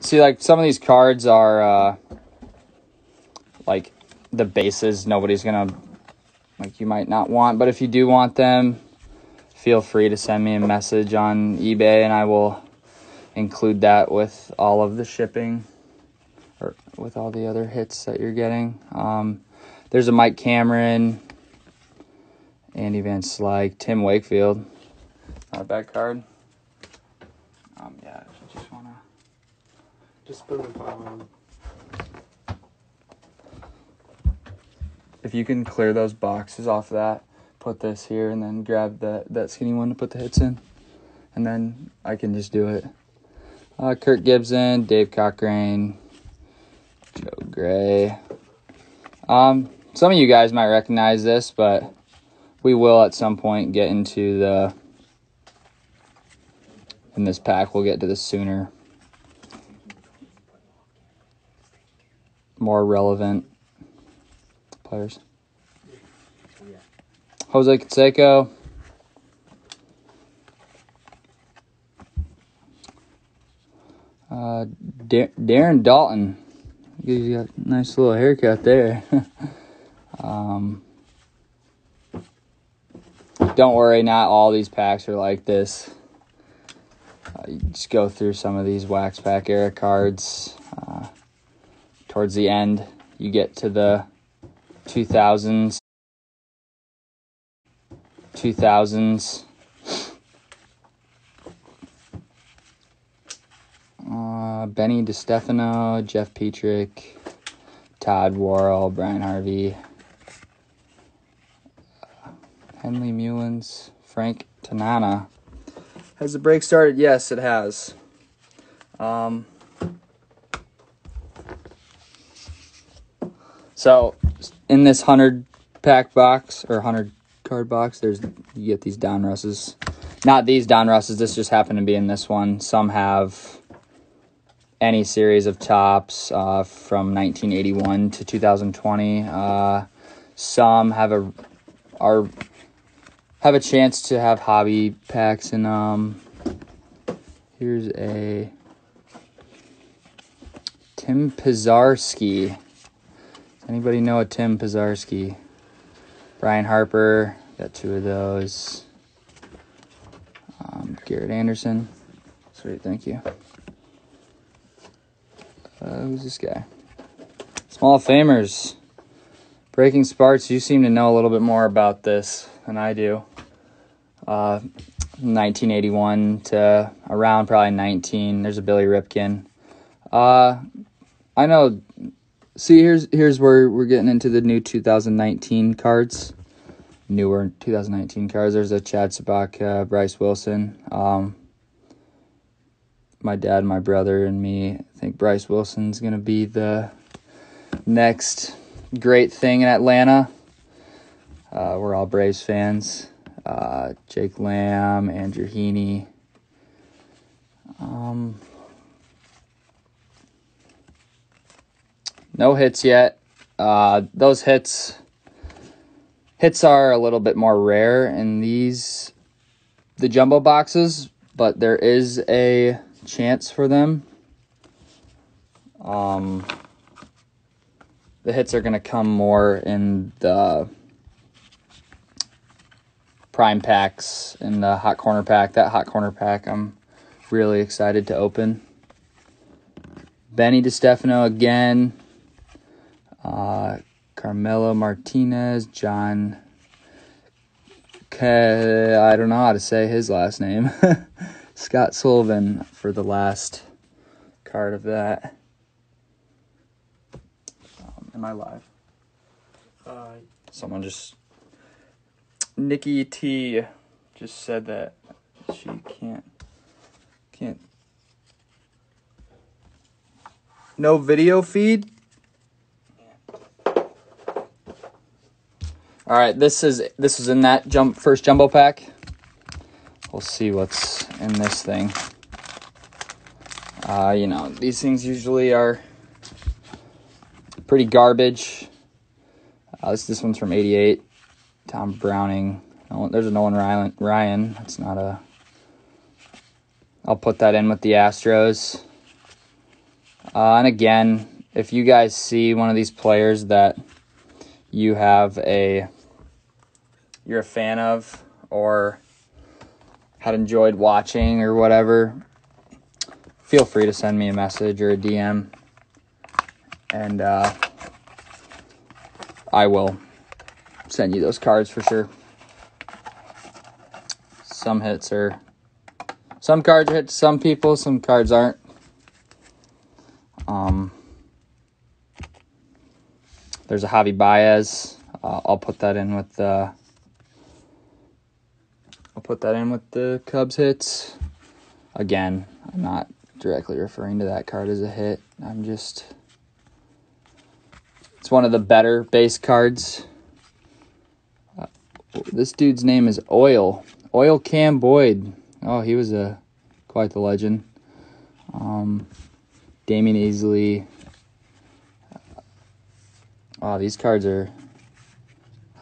see, like some of these cards are uh, like the bases. Nobody's gonna like you might not want, but if you do want them, feel free to send me a message on eBay, and I will include that with all of the shipping or with all the other hits that you're getting. Um, there's a Mike Cameron, Andy Van Slyke, Tim Wakefield. Not a bad card. Um, yeah, if you just wanna. Just pile. If you can clear those boxes off that, put this here, and then grab that that skinny one to put the hits in, and then I can just do it. Uh, Kirk Gibson, Dave Cochrane, Joe Gray. Um, some of you guys might recognize this, but we will at some point get into the in this pack. We'll get to this sooner, more relevant players. Jose Canseco. Uh, Dar- Darren Daulton. He's got a nice little haircut there. um, don't worry, not all these packs are like this. Uh, you just go through some of these wax pack era cards. Uh, towards the end, you get to the 2000s. 2000s. Uh, Benny DiStefano, Jeff Petrick, Todd Worrell, Brian Harvey, Henley Mullins, Frank Tanana. Has the break started? Yes, it has. Um, so, in this 100 pack box, or 100 card box, there's you get these Donrusses. Not these Donrusses, this just happened to be in this one. Some have any series of Topps uh, from 1981 to 2020. Uh, some have a are have a chance to have hobby packs, and um, here's a Tim Pizarski. Anybody know a Tim Pizarski? Brian Harper, got two of those. Um, Garrett Anderson. Sweet, thank you. Uh, who's this guy? Small Famers. Breaking Sports, you seem to know a little bit more about this than I do. Uh, 1981 to around probably 19. There's a Billy Ripken. Uh, I know. See, here's here's where we're getting into the new 2019 cards. Newer 2019 cards. There's a Chad Sabaka, Bryse Wilson. Um, my dad, my brother, and me I think Bryse Wilson's going to be the next great thing in Atlanta. Uh, we're all Braves fans. Uh, Jake Lamb, Andrew Heaney. Um, no hits yet. Uh, those hits hits are a little bit more rare in these the jumbo boxes, but there is a chance for them. Um, the hits are going to come more in the prime packs in the hot corner pack. That hot corner pack, I'm really excited to open. Benny DiStefano again. Uh, Carmelo Martinez, John. K- I don't know how to say his last name. Scott Sullivan for the last card of that. Um, am I live? Uh, Someone just. Nikki T just said that she can't. Can't. No video feed? All right, this is this is in that jump first jumbo pack. We'll see what's in this thing. Uh, you know, these things usually are pretty garbage. Uh, this this one's from '88. Tom Browning. There's a Nolan Ryan. Ryan. That's not a. I'll put that in with the Astros. Uh, and again, if you guys see one of these players that you have a you're a fan of or had enjoyed watching or whatever, feel free to send me a message or a DM, and uh, I will send you those cards for sure. Some hits are some cards hit some people, some cards aren't. Um, there's a Javi Baez. Uh, I'll put that in with the. I'll put that in with the Cubs hits. Again, I'm not directly referring to that card as a hit. I'm just. It's one of the better base cards. Uh, this dude's name is Oil. Oil Can Boyd. Oh, he was a quite the legend. Um, Damion Easley. Oh, these cards are.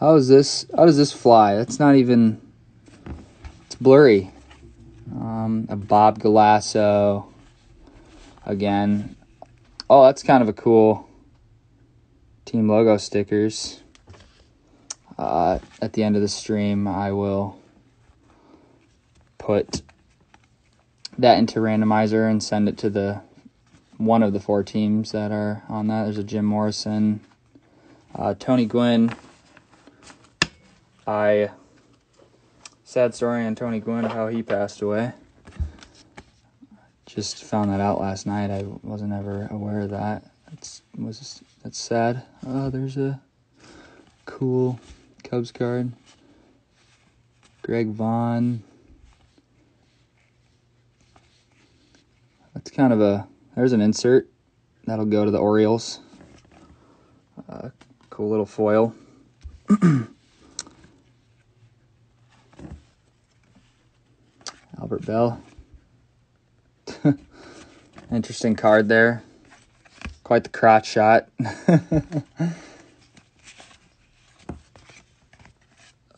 How is this? How does this fly? That's not even. Blurry. Um, a Bob Galasso. Again. Oh, that's kind of a cool team logo stickers. Uh, at the end of the stream, I will put that into randomizer and send it to the one of the four teams that are on that. There's a Jim Morrison, uh, Tony Gwynn. I sad story on Tony Gwynn of how he passed away. Just found that out last night. I wasn't ever aware of that. It's was that's sad. Oh, there's a cool Cubs card. Greg Vaughn. That's kind of a there's an insert that'll go to the Orioles. Uh, cool little foil. Albert Belle. Interesting card there. Quite the crotch shot.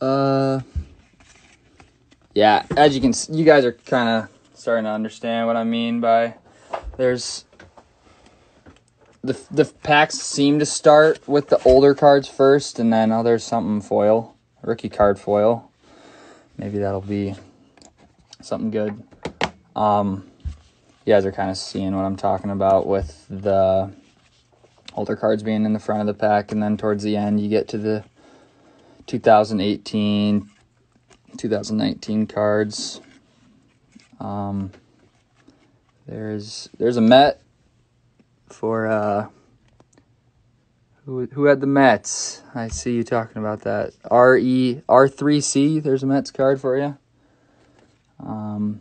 uh, yeah, as you can, you guys are kind of starting to understand what I mean by there's the the packs seem to start with the older cards first, and then oh, there's something foil, rookie card foil. Maybe that'll be something good. Um, you guys are kind of seeing what I'm talking about with the older cards being in the front of the pack, and then towards the end you get to the 2018, 2019 cards. Um, there's there's a Met for uh, who who had the Mets. I see you talking about that. R E R three C. There's a Mets card for you. Um.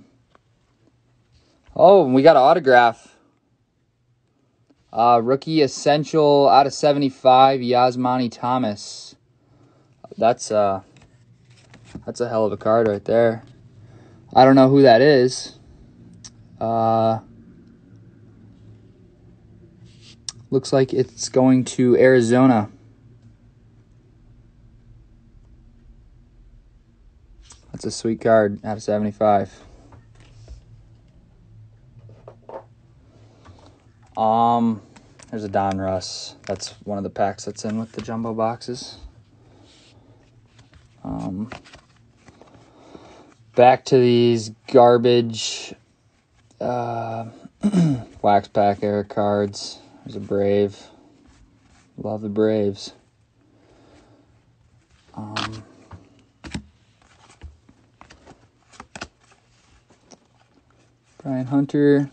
Oh, we got an autograph. Uh, rookie essential out of seventy five. Yasmany Tomas. That's uh. That's a hell of a card right there. I don't know who that is. Uh, looks like it's going to Arizona. That's a sweet card out of 75. Um, there's a Donruss. That's one of the packs that's in with the jumbo boxes. Um, back to these garbage uh, wax pack air cards. There's a Brave. Love the Braves. Um, Brian Hunter.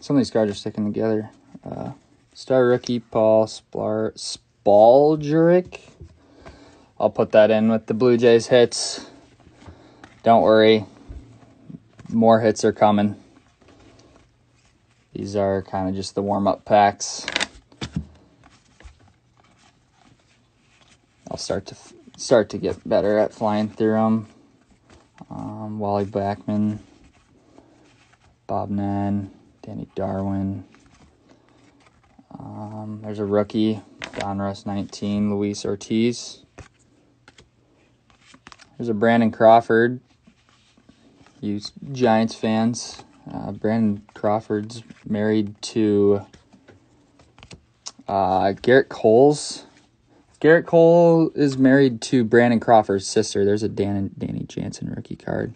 Some of these cards are sticking together. Uh, star rookie Paul Splar. I'll put that in with the Blue Jays hits. Don't worry, more hits are coming. These are kind of just the warm up packs. I'll start to start to get better at flying through them. Um, Wally Backman, Bob Nan, Danny Darwin. Um, there's a rookie, Donruss 19, Luis Ortiz. There's a Brandon Crawford. You Giants fans, uh, Brandon Crawford's married to uh, Gerrit Cole's. Gerrit Cole is married to Brandon Crawford's sister. There's a Dan and Danny Jansen rookie card.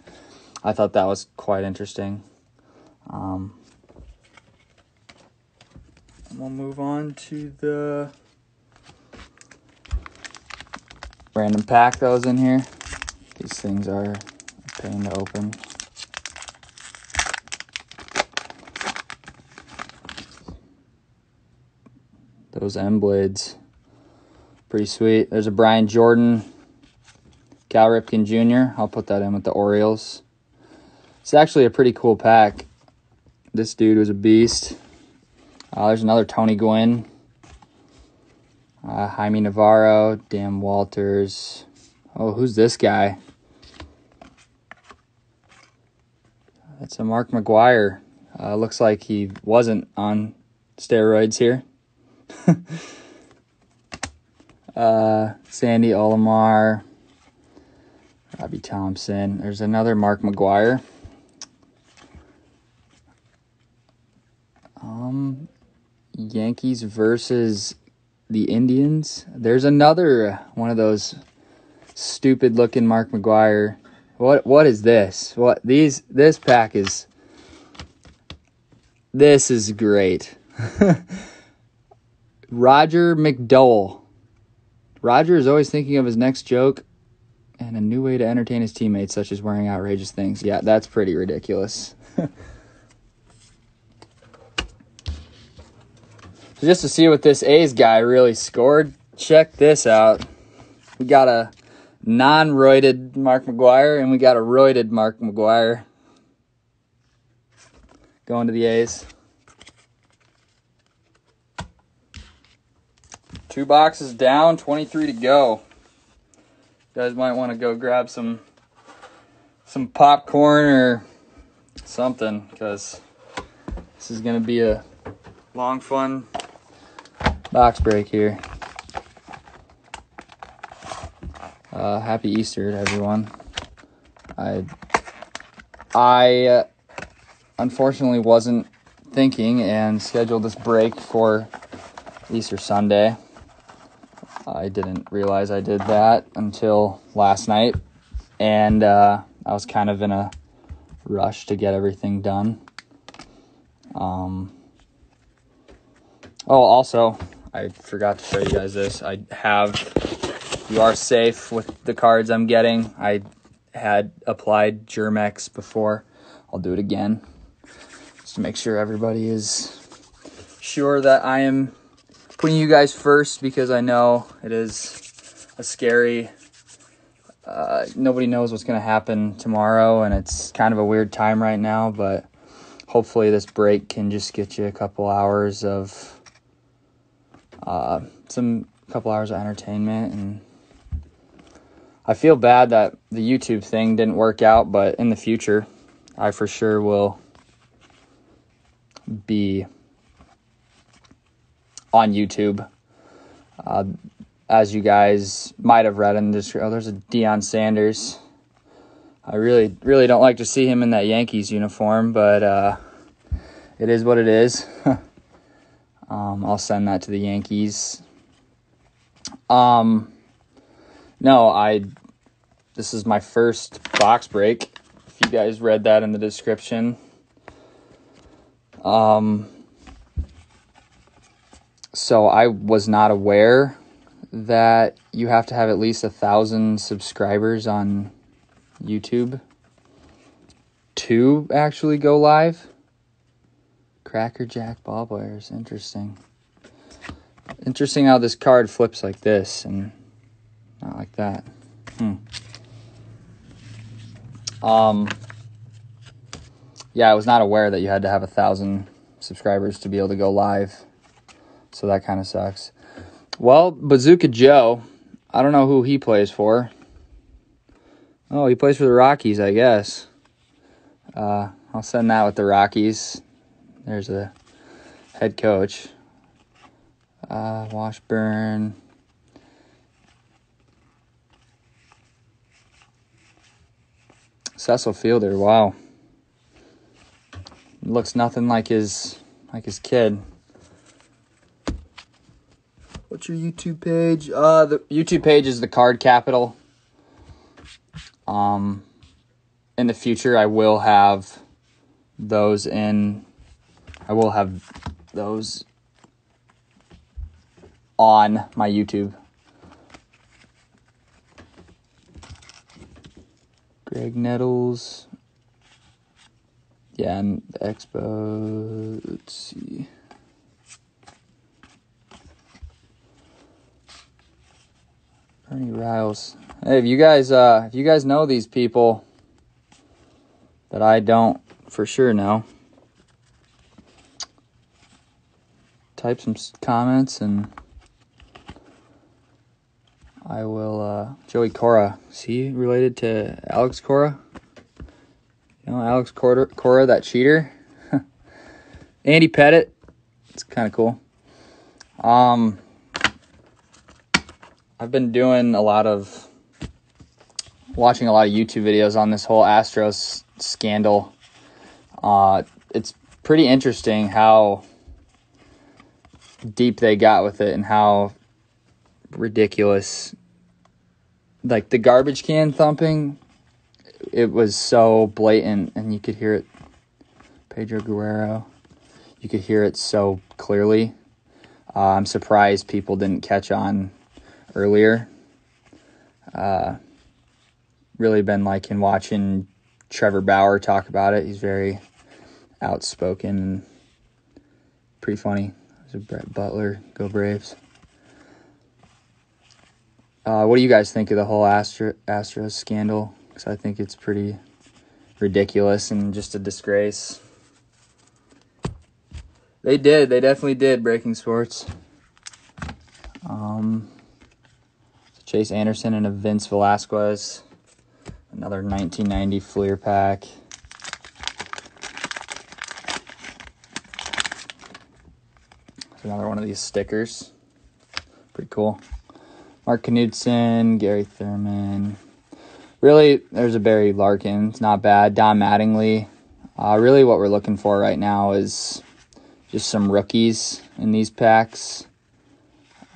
I thought that was quite interesting. Um, we'll move on to the random pack that was in here. These things are a pain to open. Those M blades, pretty sweet. There's a Brian Jordan, Cal Ripken Jr. I'll put that in with the Orioles. It's actually a pretty cool pack. This dude was a beast. Uh, there's another Tony Gwynn, uh, Jaime Navarro, Dan Walters. Oh, who's this guy? That's a Mark McGwire. Uh, looks like he wasn't on steroids here. uh, Sandy Alomar, Robby Thompson. There's another Mark McGwire. Um, Yankees versus the Indians. There's another one of those stupid looking Mark McGwire. What what is this? What these this pack is This is great. Roger McDowell. Roger is always thinking of his next joke and a new way to entertain his teammates, such as wearing outrageous things. Yeah, that's pretty ridiculous. So just to see what this A's guy really scored, check this out. We got a non-roided Mark McGwire, and we got a roided Mark McGwire going to the A's. Two boxes down, 23 to go. You guys might want to go grab some some popcorn or something because this is going to be a long fun box break here. Uh, happy Easter to everyone. I I uh, unfortunately wasn't thinking and scheduled this break for Easter Sunday. I didn't realize I did that until last night, and uh, I was kind of in a rush to get everything done. Um, oh, also, I forgot to show you guys this. I have, you are safe with the cards I'm getting. I had applied Germ-X before. I'll do it again just to make sure everybody is sure that I am putting you guys first because I know it is a scary. Uh, nobody knows what's going to happen tomorrow, and it's kind of a weird time right now. But hopefully, this break can just get you a couple hours of uh, some couple hours of entertainment and I feel bad that the YouTube thing didn't work out, but in the future, I for sure will be on YouTube. Uh, as you guys might have read in this, oh, there's a Deion Sanders. I really, really don't like to see him in that Yankees uniform, but uh, it is what it is. Um, I'll send that to the Yankees. Um, no, I. This is my first box break. If you guys read that in the description. Um. So I was not aware that you have to have at least a thousand subscribers on YouTube to actually go live. Cracker Jack ball players. Interesting. Interesting how this card flips like this and not like that. Hmm. Um. Yeah, I was not aware that you had to have a thousand subscribers to be able to go live. So that kind of sucks. Well, Bazooka Joe, I don't know who he plays for. Oh, he plays for the Rockies, I guess. Uh, I'll send that with the Rockies. There's a head coach. Uh, Washburn. Cecil Fielder, wow. Looks nothing like his like his kid. What's your YouTube page? Uh the YouTube page is the Card Capital. Um in the future I will have those in I will have those on my YouTube. Graig Nettles. Yeah, and the Expo. Let's see. Bernie Riles. Hey, if you guys, uh, if you guys know these people that I don't for sure know, type some comments and I will. Uh, Joey Cora. Is he related to Alex Cora? You know, Alex Cora, Cora that cheater. Andy Pettitte. It's kind of cool. Um, I've been doing a lot of watching a lot of YouTube videos on this whole Astros scandal. Uh, it's pretty interesting how deep they got with it and how ridiculous like the garbage can thumping it was so blatant and you could hear it pedro guerrero you could hear it so clearly uh, i'm surprised people didn't catch on earlier uh, really been liking watching trevor bauer talk about it he's very outspoken and pretty funny there's a brett butler go braves uh, what do you guys think of the whole Astro Astros scandal? Because I think it's pretty ridiculous and just a disgrace. They did. They definitely did. Breaking sports. Um, Chase Anderson and a Vince Velasquez. Another 1990 Fleer pack. Another one of these stickers. Pretty cool. Mark Knudson, Gary Thurman. Really, there's a Barry Larkin. It's not bad. Don Mattingly. Uh, really, what we're looking for right now is just some rookies in these packs.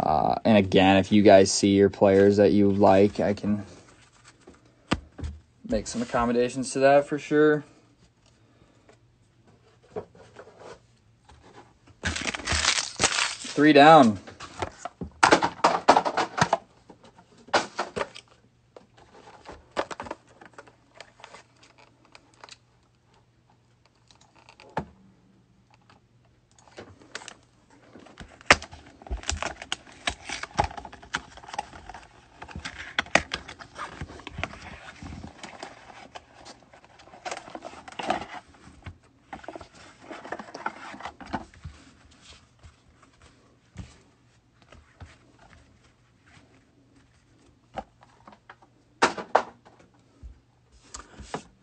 Uh, and again, if you guys see your players that you like, I can make some accommodations to that for sure. Three down.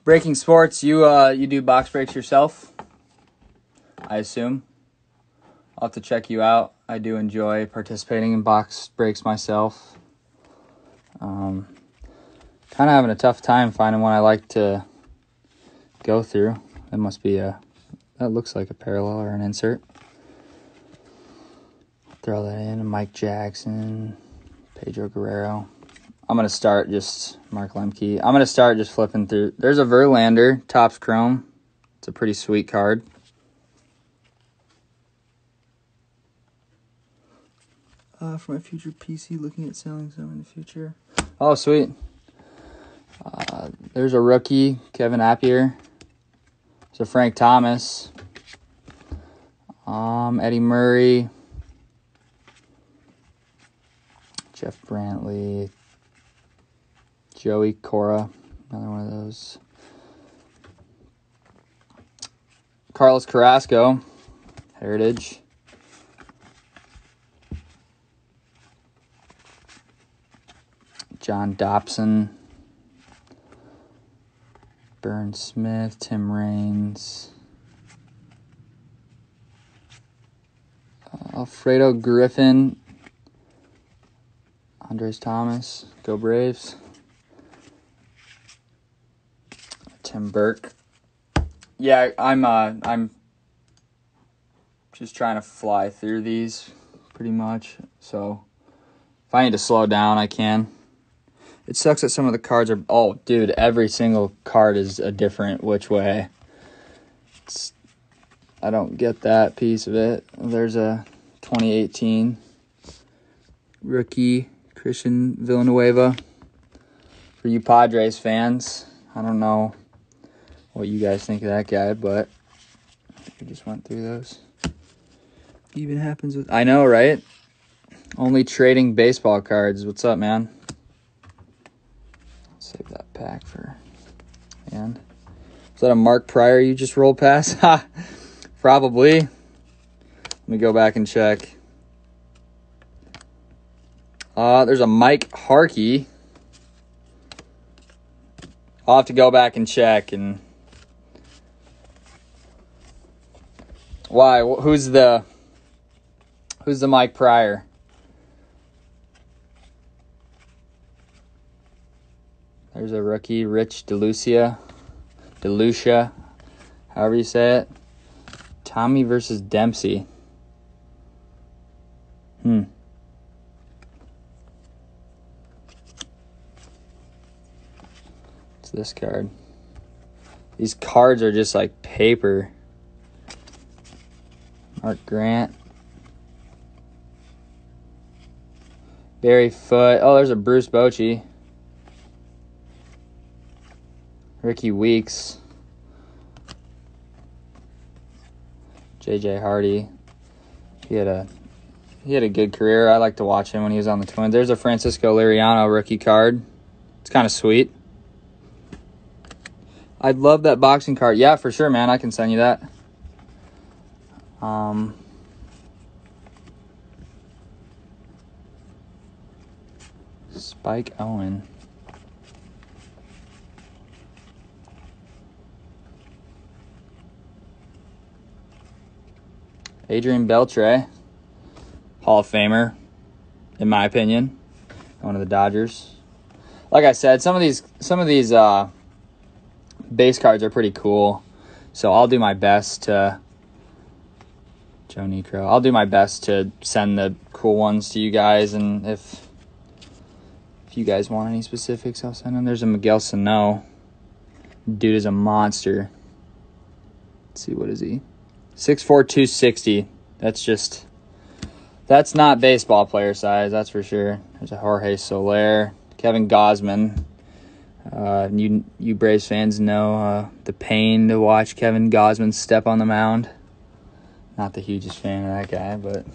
Breaking sports, you uh you do box breaks yourself? I assume. I'll have to check you out. I do enjoy participating in box breaks myself. Um, kind of having a tough time finding one I like to go through. That must be a that looks like a parallel or an insert. Throw that in. Mike Jackson, Pedro Guerrero. I'm gonna start just Mark Lemke. I'm gonna start just flipping through. There's a Verlander Topps Chrome. It's a pretty sweet card. Uh, for my future PC, looking at selling some in the future. Oh, sweet. Uh, there's a rookie, Kevin Appier. So Frank Thomas. Um, Eddie Murray. Jeff Brantley, Joey Cora, another one of those. Carlos Carrasco, Heritage. John Dobson, Burn Smith, Tim Raines. Alfredo Griffin. Andres Thomas. Go Braves. Tim Burke. Yeah, I'm uh I'm just trying to fly through these pretty much. So if I need to slow down, I can. It sucks that some of the cards are oh dude, every single card is a different which way. It's, I don't get that piece of it. There's a 2018 rookie Christian Villanueva. For you Padres fans, I don't know what you guys think of that guy, but we just went through those. Even happens with I know, right? Only trading baseball cards. What's up, man? Save that pack for and is that a Mark Prior you just rolled past? Ha, probably. Let me go back and check. Uh, there's a Mike Harkey. I'll have to go back and check and why? Who's the who's the Mike Prior? There's a rookie, Rich DeLucia. DeLucia, however you say it. Tommy versus Dempsey. Hmm. It's this card. These cards are just like paper. Mark Grant. Barry Foote. Oh, there's a Bruce Bochy. Rickie Weeks, JJ Hardy. He had a he had a good career. I like to watch him when he was on the Twins. There's a Francisco Liriano rookie card. It's kind of sweet. I'd love that boxing card. Yeah, for sure, man. I can send you that. Um Spike Owen. Adrian Beltre, Hall of Famer, in my opinion, one of the Dodgers. Like I said, some of these some of these uh, base cards are pretty cool, so I'll do my best to. Joe Niekro. I'll do my best to send the cool ones to you guys, and if if you guys want any specifics, I'll send them. There's a Miguel Sano. Dude is a monster. Let's see, what is he? Six four two sixty. That's just that's not baseball player size, that's for sure. There's a Jorge Soler, Kevin Gausman. Uh, you you Braves fans know uh, the pain to watch Kevin Gausman step on the mound. Not the hugest fan of that guy, but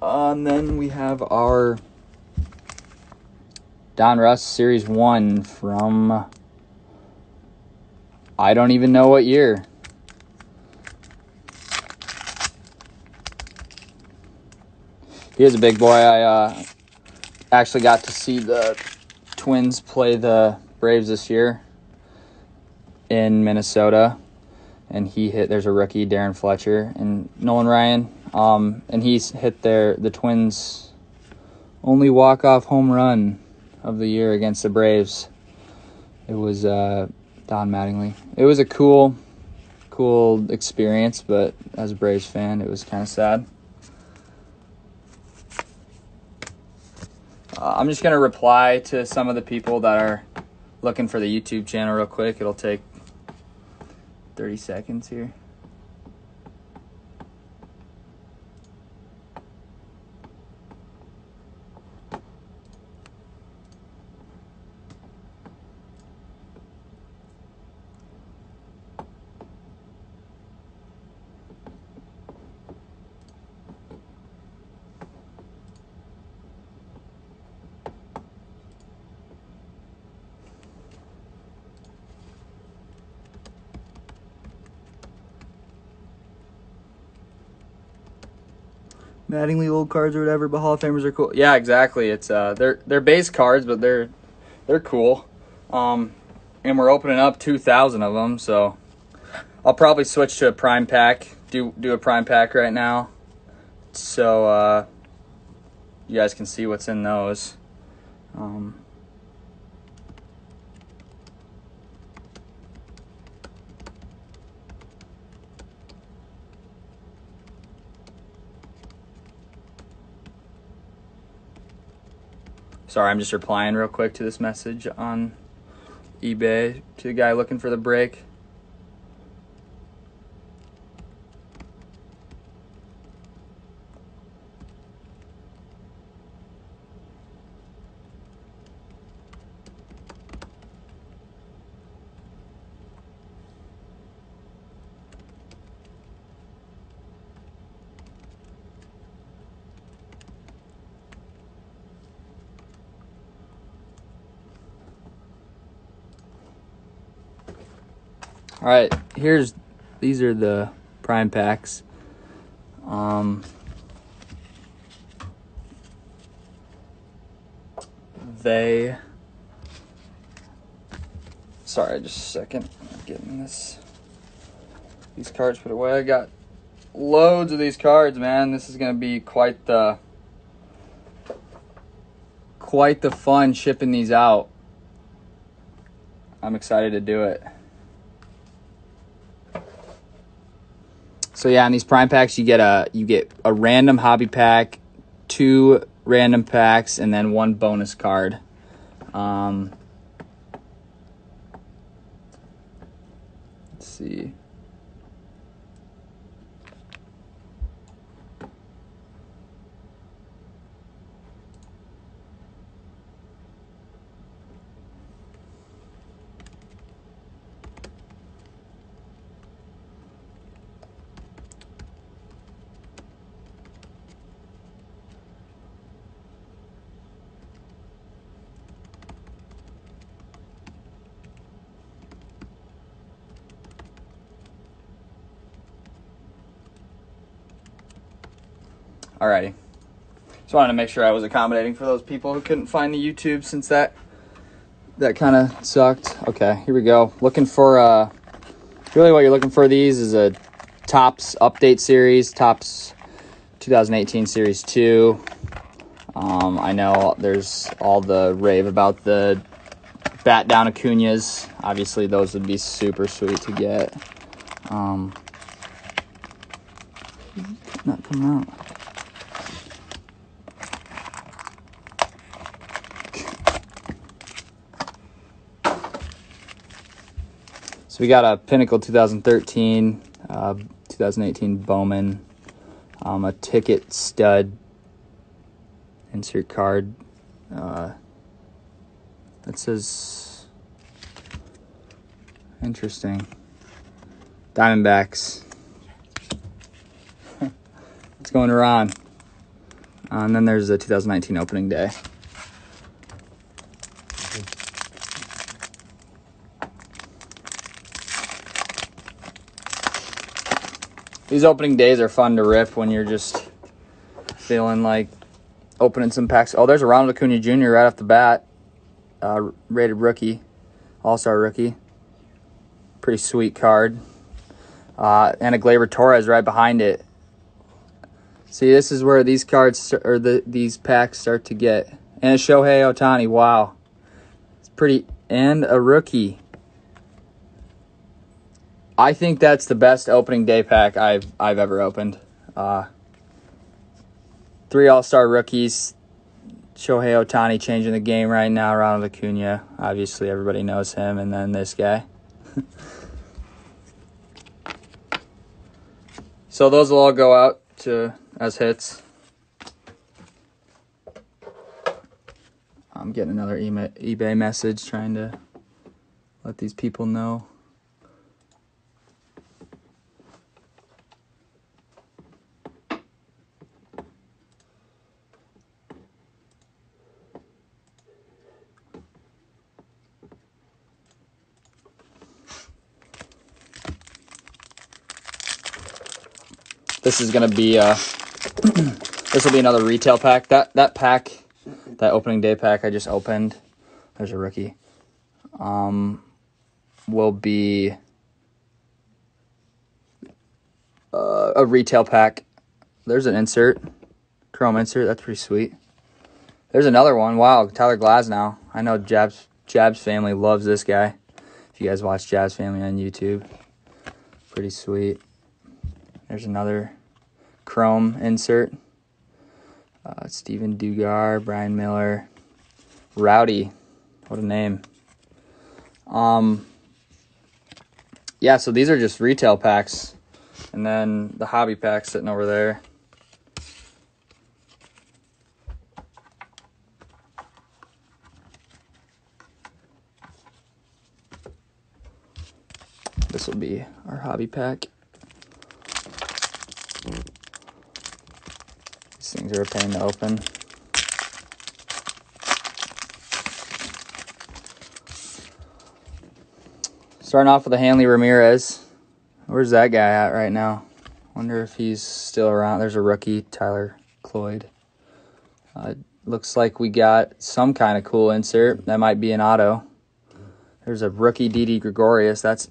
uh, and then we have our Donruss Series 1 from I don't even know what year. He is a big boy. I uh, actually got to see the Twins play the Braves this year in Minnesota, and he hit. There's a rookie, Darrin Fletcher, and Nolan Ryan, um, and he's hit their the Twins' only walk off home run of the year against the Braves. It was uh, Don Mattingly. It was a cool, cool experience, but as a Braves fan, it was kind of sad. Uh, I'm just gonna reply to some of the people that are looking for the YouTube channel real quick. It'll take 30 seconds here. Mattingly old cards or whatever, but Hall of Famers are cool. Yeah, exactly. It's uh, they're they're base cards, but they're they're cool. Um, and we're opening up two thousand of them, so I'll probably switch to a prime pack. Do do a prime pack right now, so uh, you guys can see what's in those. Um, Sorry, I'm just replying real quick to this message on eBay to the guy looking for the break. All right, here's these are the prime packs. Um, they. Sorry, just a second. I'm getting this. These cards put away. I got loads of these cards, man. This is gonna be quite the quite the fun shipping these out. I'm excited to do it. So yeah, in these prime packs you get a you get a random hobby pack, two random packs, and then one bonus card. Um, let's see. Alrighty. Just wanted to make sure I was accommodating for those people who couldn't find the YouTube since that that kind of sucked. Okay, here we go. Looking for uh really what you're looking for these is a Topps update series, Topps 2018 series 2. Um, I know there's all the rave about the bat down Acuna's. Obviously, those would be super sweet to get. Um, not coming out. So we got a Pinnacle 2013, uh, 2018 Bowman, um, a ticket stud insert card. Uh, that says interesting. Diamondbacks. What's going around? Uh, and then there's the 2019 opening day. These opening days are fun to rip when you're just feeling like opening some packs. Oh, there's a Ronald Acuna Jr. right off the bat. Uh, rated rookie, all star rookie. Pretty sweet card. Uh, and a Gleyber Torres right behind it. See, this is where these cards or the these packs start to get. And a Shohei Ohtani. Wow, it's pretty. And a rookie. I think that's the best opening day pack I've I've ever opened. Uh, three All Star rookies. Shohei Ohtani changing the game right now. Ronald Acuna, obviously everybody knows him, and then this guy. so those will all go out to as hits. I'm getting another eBay message trying to let these people know. This is gonna be uh this will be another retail pack. That that pack, that opening day pack I just opened. There's a rookie. Um, will be a retail pack. There's an insert, chrome insert. That's pretty sweet. There's another one. Wow, Tyler Glasnow. I know Jabs Jabs family loves this guy. If you guys watch Jabs family on YouTube, pretty sweet. There's another chrome insert. Uh, Steven Duggar, Brian Miller, Rowdy. What a name. Um, yeah, so these are just retail packs. And then the hobby pack sitting over there. This will be our hobby pack. These things are a pain to open. Starting off with the Hanley Ramirez. Where's that guy at right now? Wonder if he's still around. There's a rookie, Tyler Cloyd. Uh, looks like we got some kind of cool insert. That might be an auto. There's a rookie Didi Gregorius. That's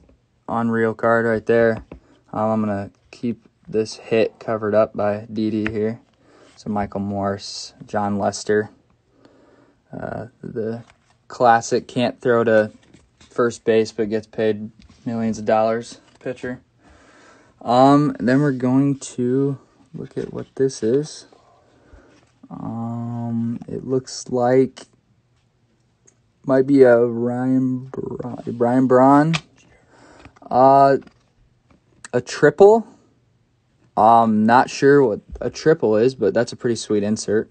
unreal card right there. Um, I'm gonna keep this hit covered up by Didi here. So Michael Morse, Jon Lester, uh, the classic can't throw to first base but gets paid millions of dollars pitcher. Um, then we're going to look at what this is. Um, it looks like might be a Ryan Bra- Brian Braun. Uh, a triple. Um, not sure what a triple is, but that's a pretty sweet insert.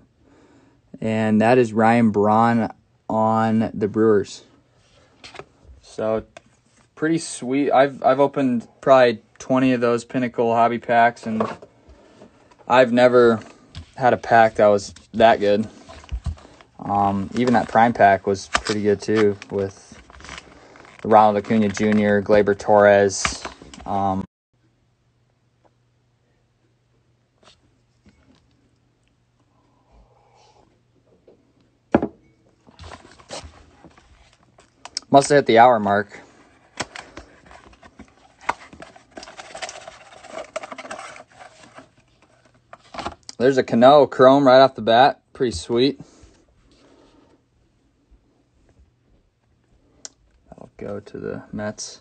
And that is Ryan Braun on the Brewers. So pretty sweet. I've I've opened probably 20 of those Pinnacle hobby packs and I've never had a pack that was that good. Um, even that prime pack was pretty good too with Ronald Acuna Jr., Gleyber Torres. Um, must have hit the hour mark. There's a Cano Chrome right off the bat. Pretty sweet. That'll go to the Mets.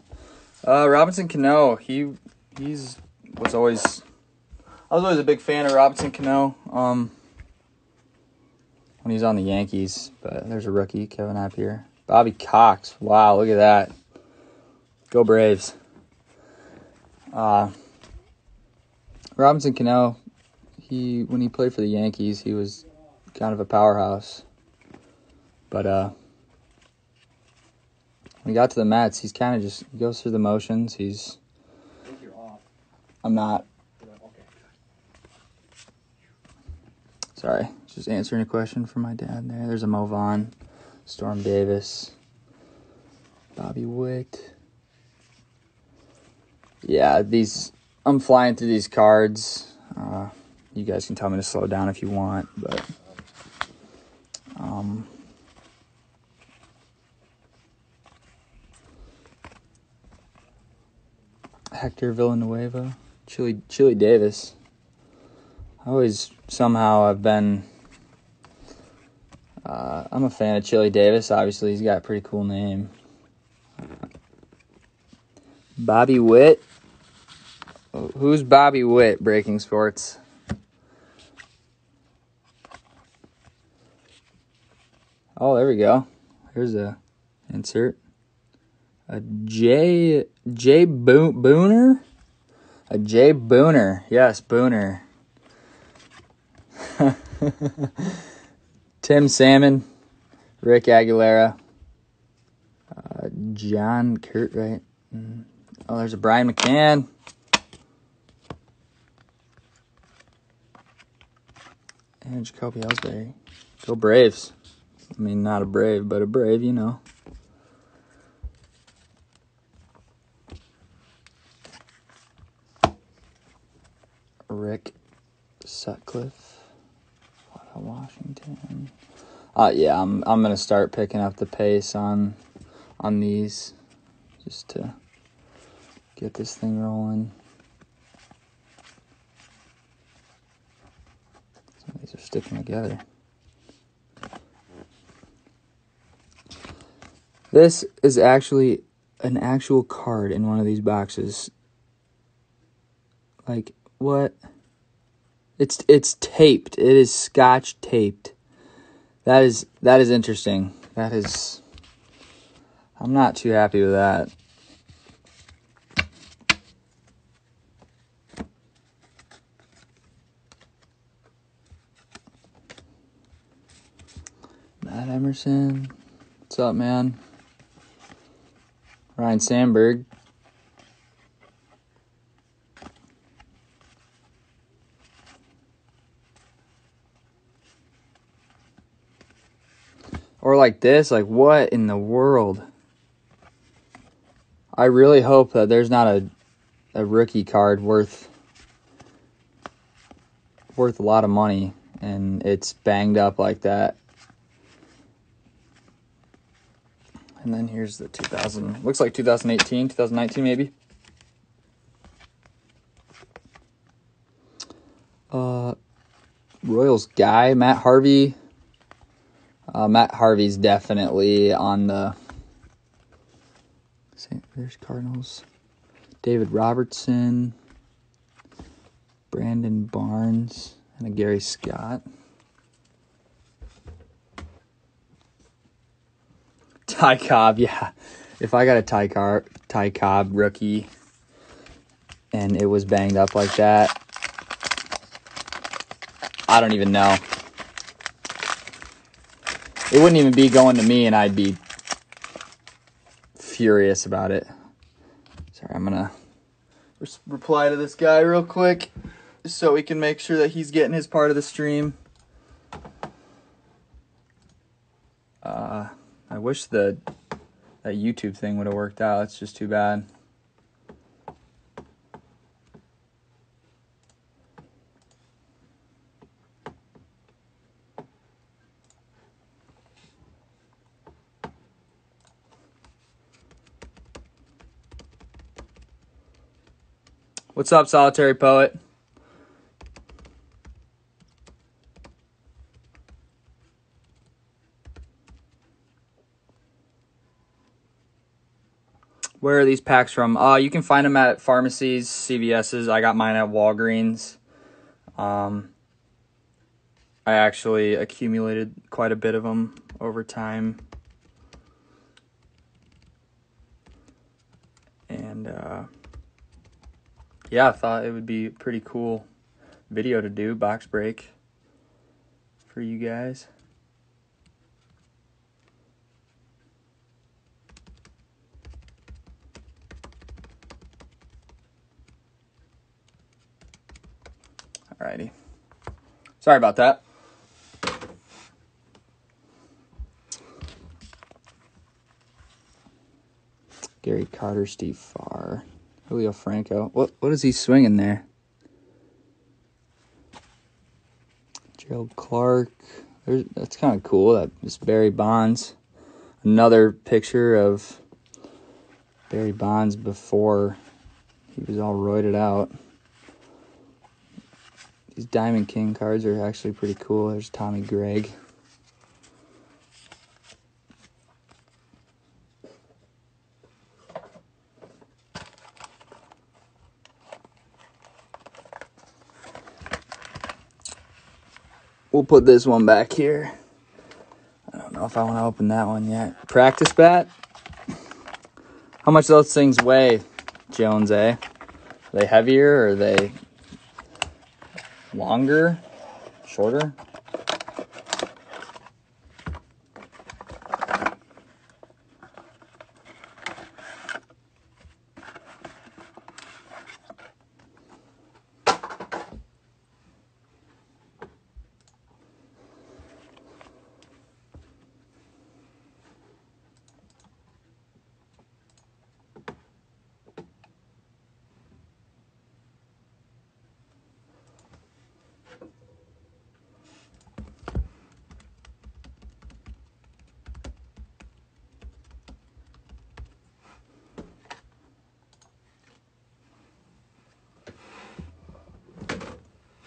Uh, Robinson Cano, he he's was always I was always a big fan of Robinson Cano. Um, when he's on the Yankees, but there's a rookie, Kevin Appier. Bobby Cox. Wow, look at that. Go Braves. Uh, Robinson Cano, he when he played for the Yankees, he was kind of a powerhouse. But uh when he got to the Mets, he's kind of just he goes through the motions. He's. I'm not sorry, just answering a question from my dad there. There's a Mo Vaughn, Storm Davis, Bobby Witt. Yeah, these I'm flying through these cards. Uh, you guys can tell me to slow down if you want, but um, Hector Villanueva, Chili Chili Davis. I always somehow I've been. Uh, I'm a fan of Chili Davis. Obviously, he's got a pretty cool name. Bobby Witt. Who's Bobby Witt? Breaking Sports. Oh, there we go. Here's a insert. A J J Bo- Booner. A J Booner. Yes, Booner. Tim Salmon, Rick Aguilera, uh, John Curtright. Mm. Oh, there's a Brian McCann. And Jacoby Ellsbury. Go Braves. I mean, not a Brave, but a Brave, you know. Rick Sutcliffe, Washington. Uh, yeah, I'm I'm gonna start picking up the pace on on these just to get this thing rolling. Some of these are sticking together. This is actually an actual card in one of these boxes. Like, what? It's it's taped. It is scotch taped. That is that is interesting. That is I'm not too happy with that. Matt Emerson. What's up, man? Ryne Sandberg. Or like this, like what in the world? I really hope that there's not a a rookie card worth worth a lot of money and it's banged up like that. And then here's the 2000 looks like 2018, 2019 maybe. Uh Royals guy, Matt Harvey. Uh, Matt Harvey's definitely on the St. there's Cardinals. David Robertson, Brandon Barnes, and a Gary Scott. Ty Cobb, yeah. If I got a Ty, Car- Ty Cobb rookie and it was banged up like that, I don't even know. It wouldn't even be going to me, and I'd be furious about it. Sorry, I'm gonna reply to this guy real quick so we can make sure that he's getting his part of the stream. Uh, I wish the that YouTube thing would have worked out. It's just too bad. What's up, solitary poet? Where are these packs from? Uh, you can find them at pharmacies, CVS's. I got mine at Walgreens. Um, I actually accumulated quite a bit of them over time. And uh, yeah, I thought it would be a pretty cool video to do, box break for you guys. Alrighty. Sorry about that. Gary Carter, Steve Farr, Julio Franco. What what is he swinging there? Jerald Clark. There's, that's kind of cool. That is Barry Bonds. Another picture of Barry Bonds before he was all roided out. These Diamond King cards are actually pretty cool. There's Tommy Gregg. We'll put this one back here. I don't know if I want to open that one yet. Practice bat. How much do those things weigh, Jones, eh? Are they heavier or are they longer, shorter.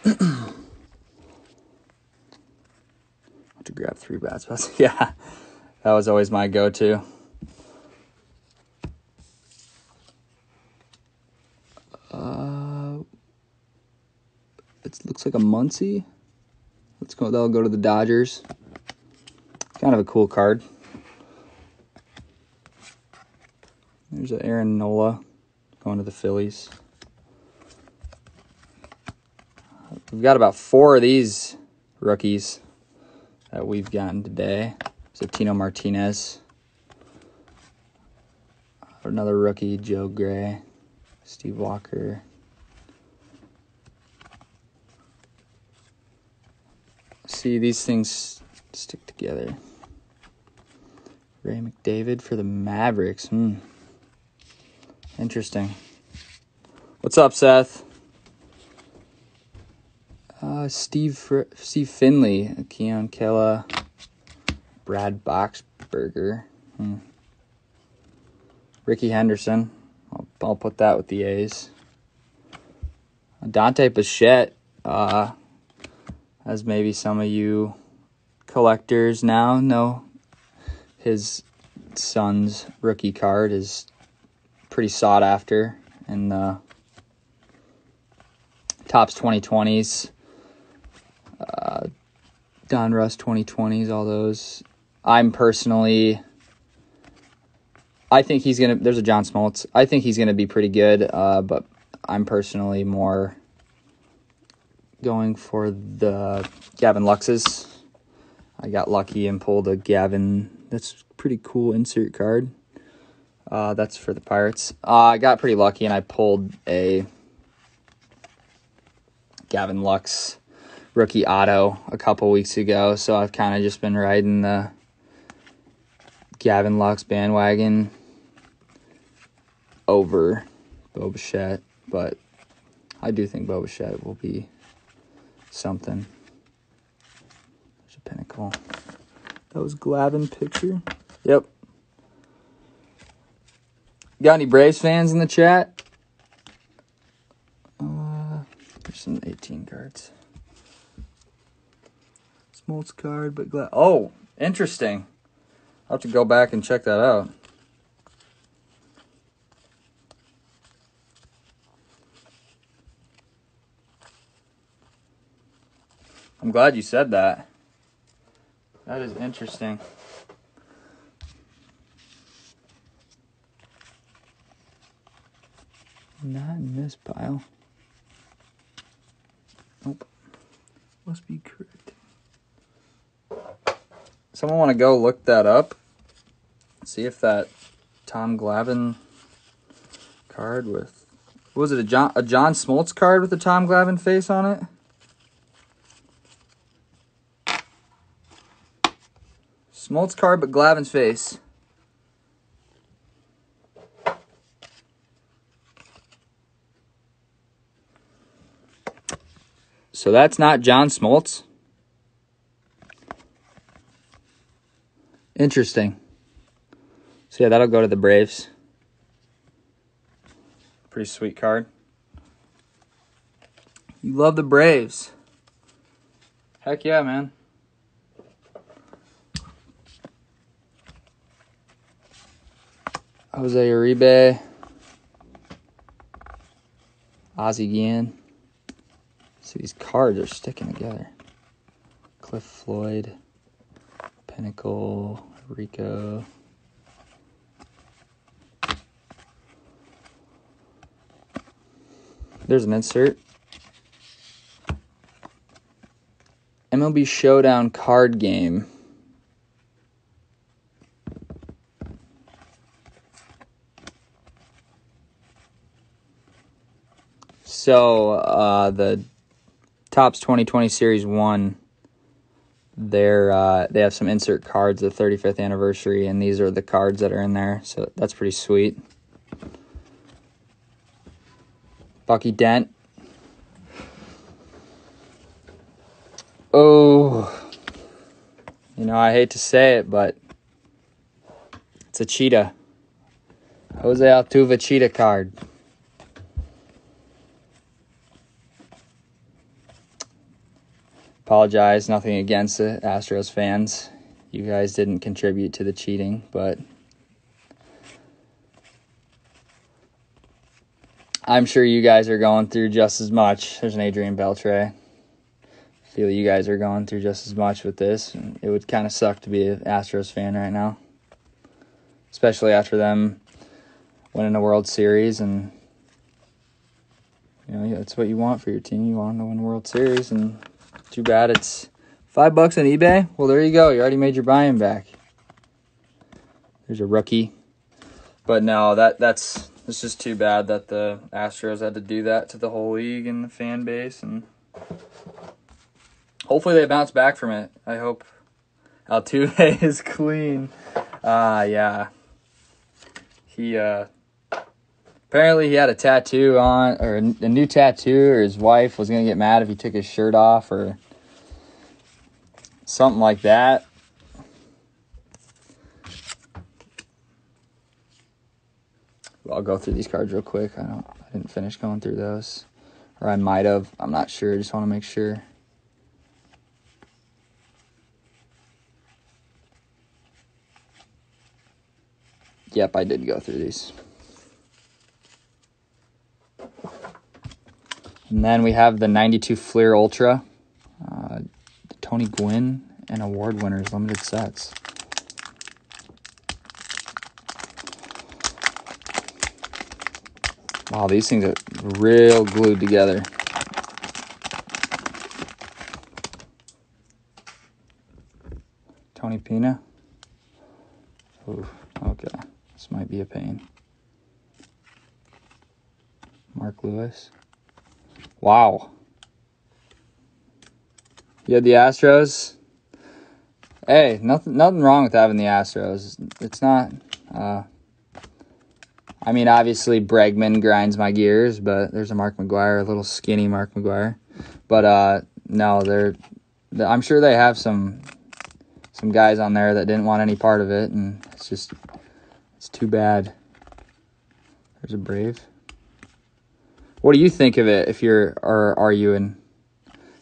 Have to grab three bats, but yeah, that was always my go-to. Uh, it looks like a Muncy. Let's go. That'll go to the Dodgers. Kind of a cool card. There's an Aaron Nola going to the Phillies. We've got about four of these rookies that we've gotten today. So Tino Martinez. Another rookie, Joe Gray. Steve Walker. See, these things stick together. Ray McDavid for the Mavericks. Hmm. Interesting. What's up, Seth? Uh, Steve Fr- Steve Finley, Keone Kela, Brad Boxberger, hmm. Rickey Henderson. I'll, I'll put that with the A's. Dante Bichette, uh, as maybe some of you collectors now know, his son's rookie card is pretty sought after in the Topps 2020s. Uh, Donruss 2020s, all those. I'm personally, I think he's gonna. There's a John Smoltz. I think he's gonna be pretty good, uh, but I'm personally more going for the Gavin Luxes. I got lucky and pulled a Gavin. That's pretty cool insert card. Uh, that's for the Pirates. Uh, I got pretty lucky and I pulled a Gavin Lux rookie auto a couple weeks ago. So I've kind of just been riding the Gavin Lux bandwagon over Bo Bichette, but I do think Bo Bichette will be something. There's a pinnacle. That was Glavine picture. Yep. Got any Braves fans in the chat? Uh, there's some 18 cards. Smoltz card, but oh, interesting. I'll have to go back and check that out. I'm glad you said that. That is interesting. Not in this pile. Nope. Must be correct. Someone want to go look that up? See if that Tom Glavine card with what was it a John a John Smoltz card with the Tom Glavine face on it? Smoltz card, but Glavine's face. So that's not John Smoltz. Interesting. So yeah, that'll go to the Braves. Pretty sweet card. You love the Braves. Heck yeah, man. Jose Uribe. Ozzie Guillen. See, these cards are sticking together. Cliff Floyd. Pinnacle. Rico. There's an insert. MLB Showdown card game. So uh, the Topps 2020 Series One, they're uh, they have some insert cards, the 35th anniversary, and these are the cards that are in there. So that's pretty sweet. Bucky Dent. Oh, you know I hate to say it, but it's a cheetah. Jose Altuve cheetah card. Apologize, nothing against the Astros fans. you guys didn't contribute to the cheating, but I'm sure you guys are going through just as much. There's an Adrian Beltre. Feel you guys are going through just as much with this. It would kind of suck to be an Astros fan right now, especially after them winning a World Series and you know that's what you want for your team. You want to win World Series, and too bad it's five bucks on eBay. Well, there you go. You already made your buy-in back. There's a rookie, but no, that that's it's just too bad that the Astros had to do that to the whole league and the fan base, and hopefully they bounce back from it. I hope Altuve is clean. Ah, uh, yeah. He uh apparently he had a tattoo on or a new tattoo or his wife was going to get mad if he took his shirt off or something like that. I'll go through these cards real quick. I don't I didn't finish going through those. Or I might have. I'm not sure. I just want to make sure. Yep, I did go through these. And then we have the 92 Fleer Ultra, uh, Tony Gwynn, and award winners limited sets. Wow, these things are real glued together. Tony Pina. Okay. This might be a pain. Mark Lewis. Wow. You had the Astros. Hey, nothing nothing wrong with having the Astros. It's not uh, I mean, obviously Bregman grinds my gears, but there's a Mark McGwire, a little skinny Mark McGwire. But uh, no, they're. I'm sure they have some some guys on there that didn't want any part of it, and it's just it's too bad. There's a Brave. What do you think of it? If you're or are you an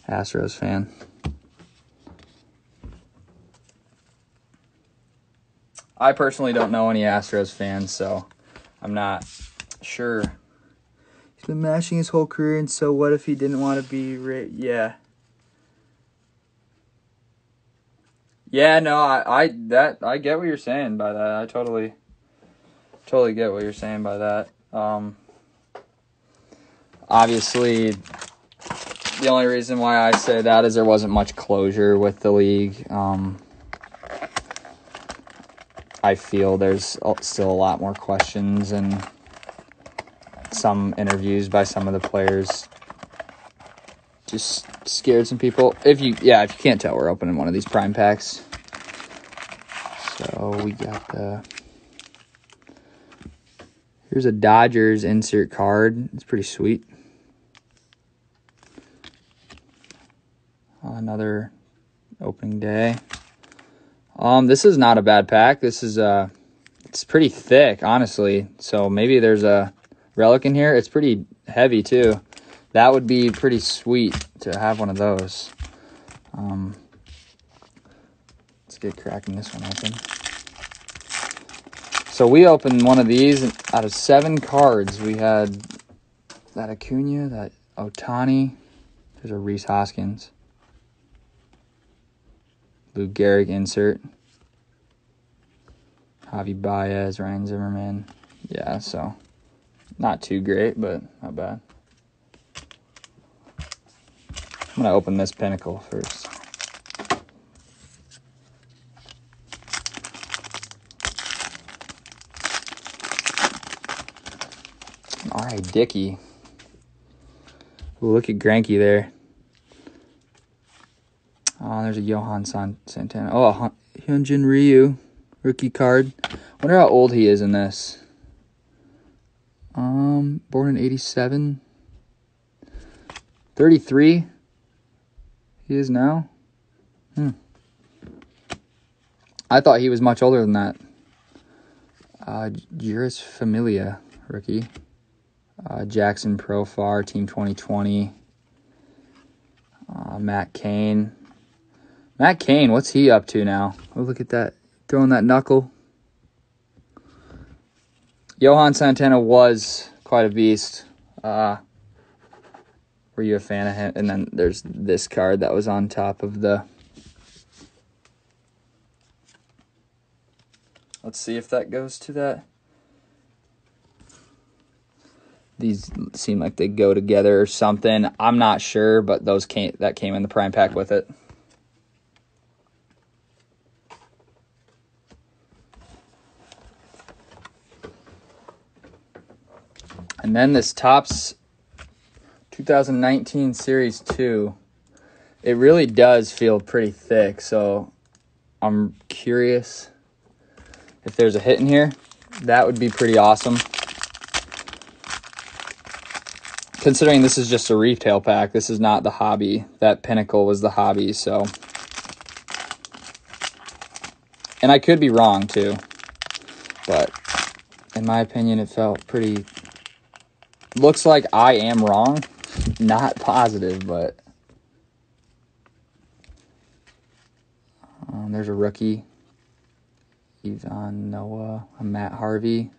Astros fan? I personally don't know any Astros fans, so I'm not sure. He's been mashing his whole career, and so what if he didn't want to be? Ra- yeah. Yeah, no, I, I that I get what you're saying by that. I totally, totally get what you're saying by that. Um, obviously, the only reason why I say that is there wasn't much closure with the league. Um, I feel there's still a lot more questions and some interviews by some of the players just scared some people. If you, yeah, if you can't tell, we're opening one of these prime packs. So we got the. Here's a Dodgers insert card. It's pretty sweet. Another opening day. Um, this is not a bad pack. This is uh, it's pretty thick, honestly. So maybe there's a relic in here. It's pretty heavy too. That would be pretty sweet to have one of those. Um, let's get cracking this one open. So we opened one of these out of seven cards. We had that Acuna, that Ohtani. There's a Rhys Hoskins. Lou Gehrig insert. Javi Baez, Ryan Zimmerman. Yeah, so not too great, but not bad. I'm to open this pinnacle first. All right, Dickey. Ooh, look at Granky there. Oh, there's a Johan San- Santana. Oh, Hyunjin Ryu rookie card. Wonder how old he is in this. Um, born in 87. 33 he is now. Hmm. I thought he was much older than that. Uh, Jeurys Familia rookie. Uh, Jackson Profar, Team 2020. Uh, Matt Cain. Matt Cain, what's he up to now? Oh, look at that. Throwing that knuckle. Johan Santana was quite a beast. Uh, were you a fan of him? And then there's this card that was on top of the. Let's see if that goes to that. These seem like they go together or something. I'm not sure, but those came that came in the prime pack with it. And then this Topps 2019 Series 2. It really does feel pretty thick, so I'm curious if there's a hit in here. That would be pretty awesome. Considering this is just a retail pack, this is not the hobby. That Pinnacle was the hobby, so. And I could be wrong too. But in my opinion, it felt pretty looks like I am wrong. Not positive, but um, there's a rookie. Ivan Nova, Matt Harvey,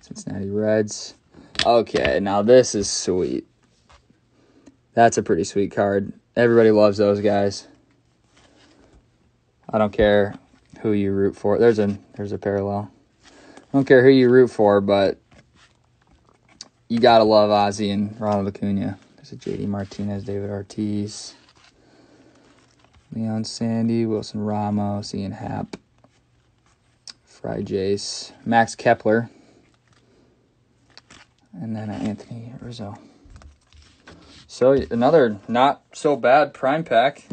Cincinnati Reds. Okay, now this is sweet. That's a pretty sweet card. Everybody loves those guys. I don't care who you root for. There's a there's a parallel. I don't care who you root for, but you gotta love Ozzie and Ronald Acuna. There's a JD Martinez, David Ortiz, Leon Sandy, Wilson Ramos, Ian Happ, Fry Jace, Max Kepler, and then Anthony Rizzo. So another not so bad prime pack.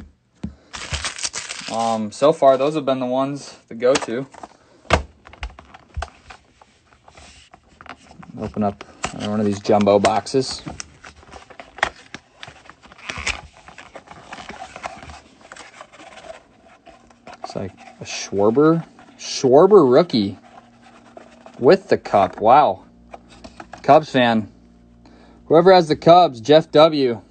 Um, so far those have been the ones to go to. Open up one of these jumbo boxes. It's like a Schwarber. Schwarber rookie with the cup. Wow. Cubs fan. Whoever has the Cubs, Jeff W.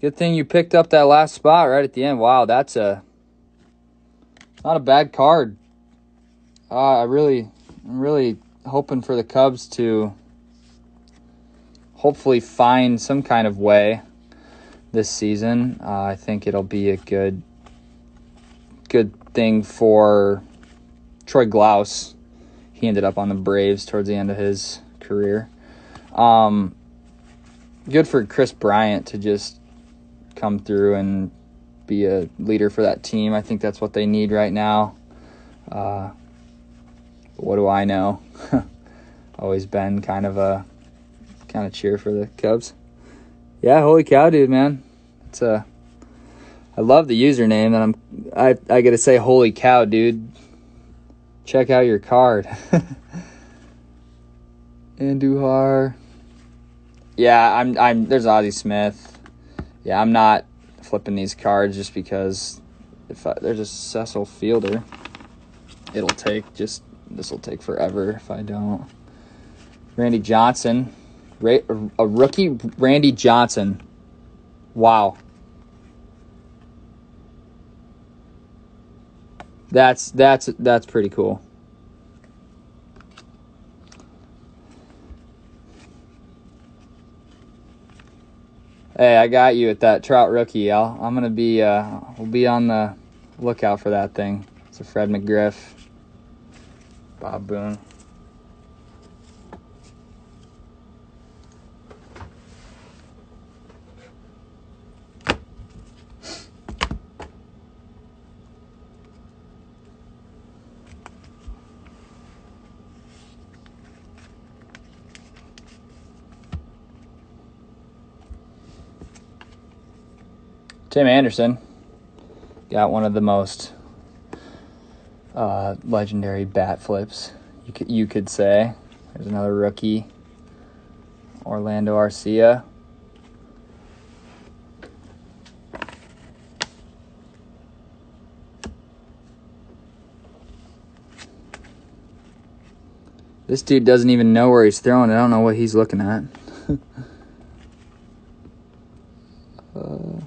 Good thing you picked up that last spot right at the end. Wow, that's a not a bad card. Uh, I really, I'm really hoping for the Cubs to hopefully find some kind of way this season. Uh, I think it'll be a good good thing for Troy Glaus. He ended up on the Braves towards the end of his career. Um, good for Kris Bryant to just come through and be a leader for that team. I think that's what they need right now. Uh, what do I know? Always been kind of a kind of cheer for the Cubs. Yeah, holy cow, dude, man. It's a I love the username and I'm I I got to say holy cow, dude. Check out your card. Andujar. Yeah, I'm I'm there's Ozzie Smith. Yeah, I'm not flipping these cards just because if I, there's a Cecil Fielder, it'll take just this will take forever if I don't. Randy Johnson, a rookie Randy Johnson. Wow. That's that's that's pretty cool. Hey, I got you at that Trout rookie. I'll, I'm gonna be uh, we'll be on the lookout for that thing. It's a Fred McGriff. Bob Boone. Tim Anderson got one of the most uh, legendary bat flips, you could, you could say. There's another rookie, Orlando Arcia. This dude doesn't even know where he's throwing. I don't know what he's looking at. uh,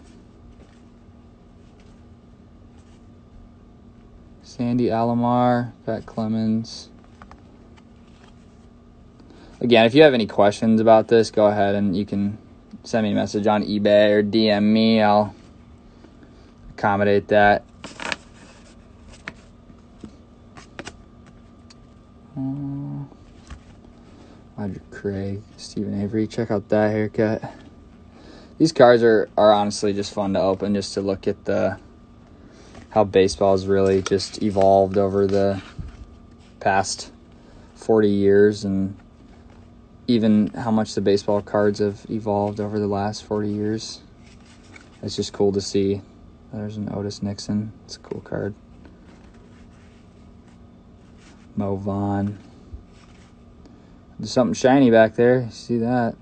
Sandy Alomar, Pat Clemens. Again, if you have any questions about this, go ahead and you can send me a message on eBay or DM me. I'll accommodate that. Uh, Roger Craig, Stephen Avery. Check out that haircut. These cards are, are honestly just fun to open, just to look at the how baseball's really just evolved over the past 40 years and even how much the baseball cards have evolved over the last 40 years. It's just cool to see. There's an Otis Nixon. It's a cool card. Mo Vaughn. There's something shiny back there. See that?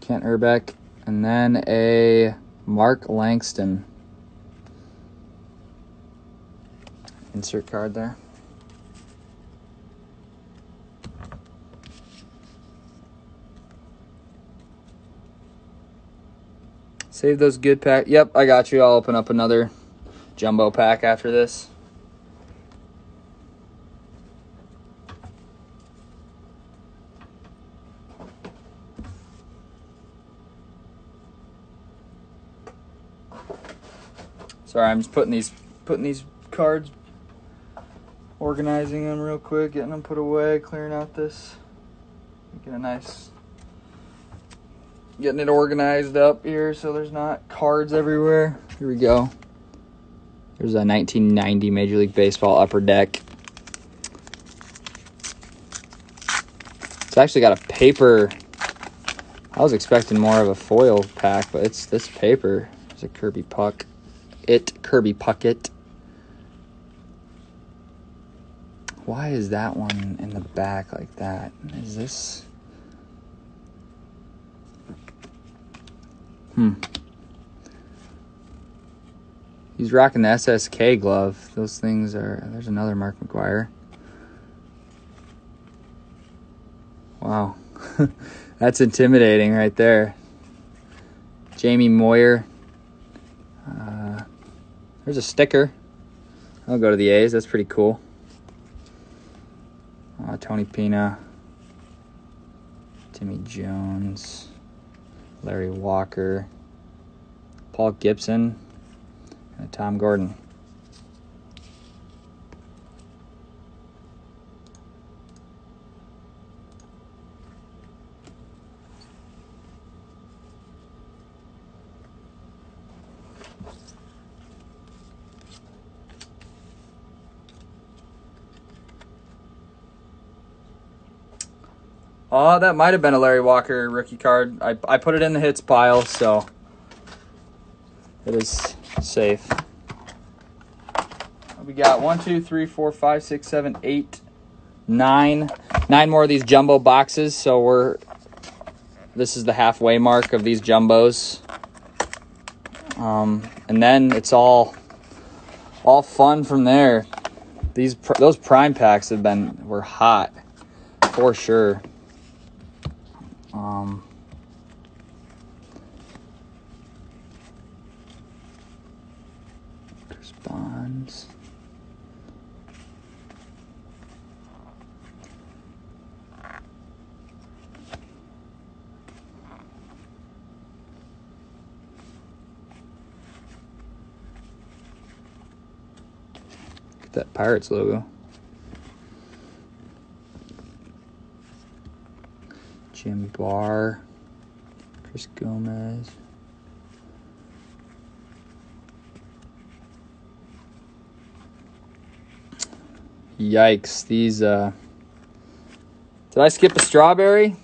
Kent Hrbek. And then a Mark Langston. Insert card there. Save those good pack. Yep, I got you. I'll open up another jumbo pack after this. Sorry, I'm just putting these putting these cards organizing them real quick, getting them put away, clearing out this making a nice getting it organized up here so there's not cards everywhere. Here we go. There's a 1990 Major League Baseball upper deck. It's actually got a paper. I was expecting more of a foil pack, but it's this paper. It's a Kirby Puck. It Kirby Puckett. Why is that one in the back like that? Is this Hmm. He's rocking the SSK glove. Those things are. There's another Mark McGwire. Wow. That's intimidating right there. Jamie Moyer. Uh, there's a sticker. I'll go to the A's. That's pretty cool. Uh, Tony Pina. Timmy Jones. Larry Walker, Paul Gibson, and Tom Gordon. Oh, that might have been a Larry Walker rookie card. I, I put it in the hits pile, so it is safe. We got one, two, three, four, five, six, seven, eight, nine, nine more of these jumbo boxes. So we're this is the halfway mark of these jumbos, um, and then it's all all fun from there. These those prime packs have been were hot for sure. Um, Chris Bonds. Get that Pirates logo. Jim Barr, Chris Gomez. Yikes, these uh Did I skip a strawberry?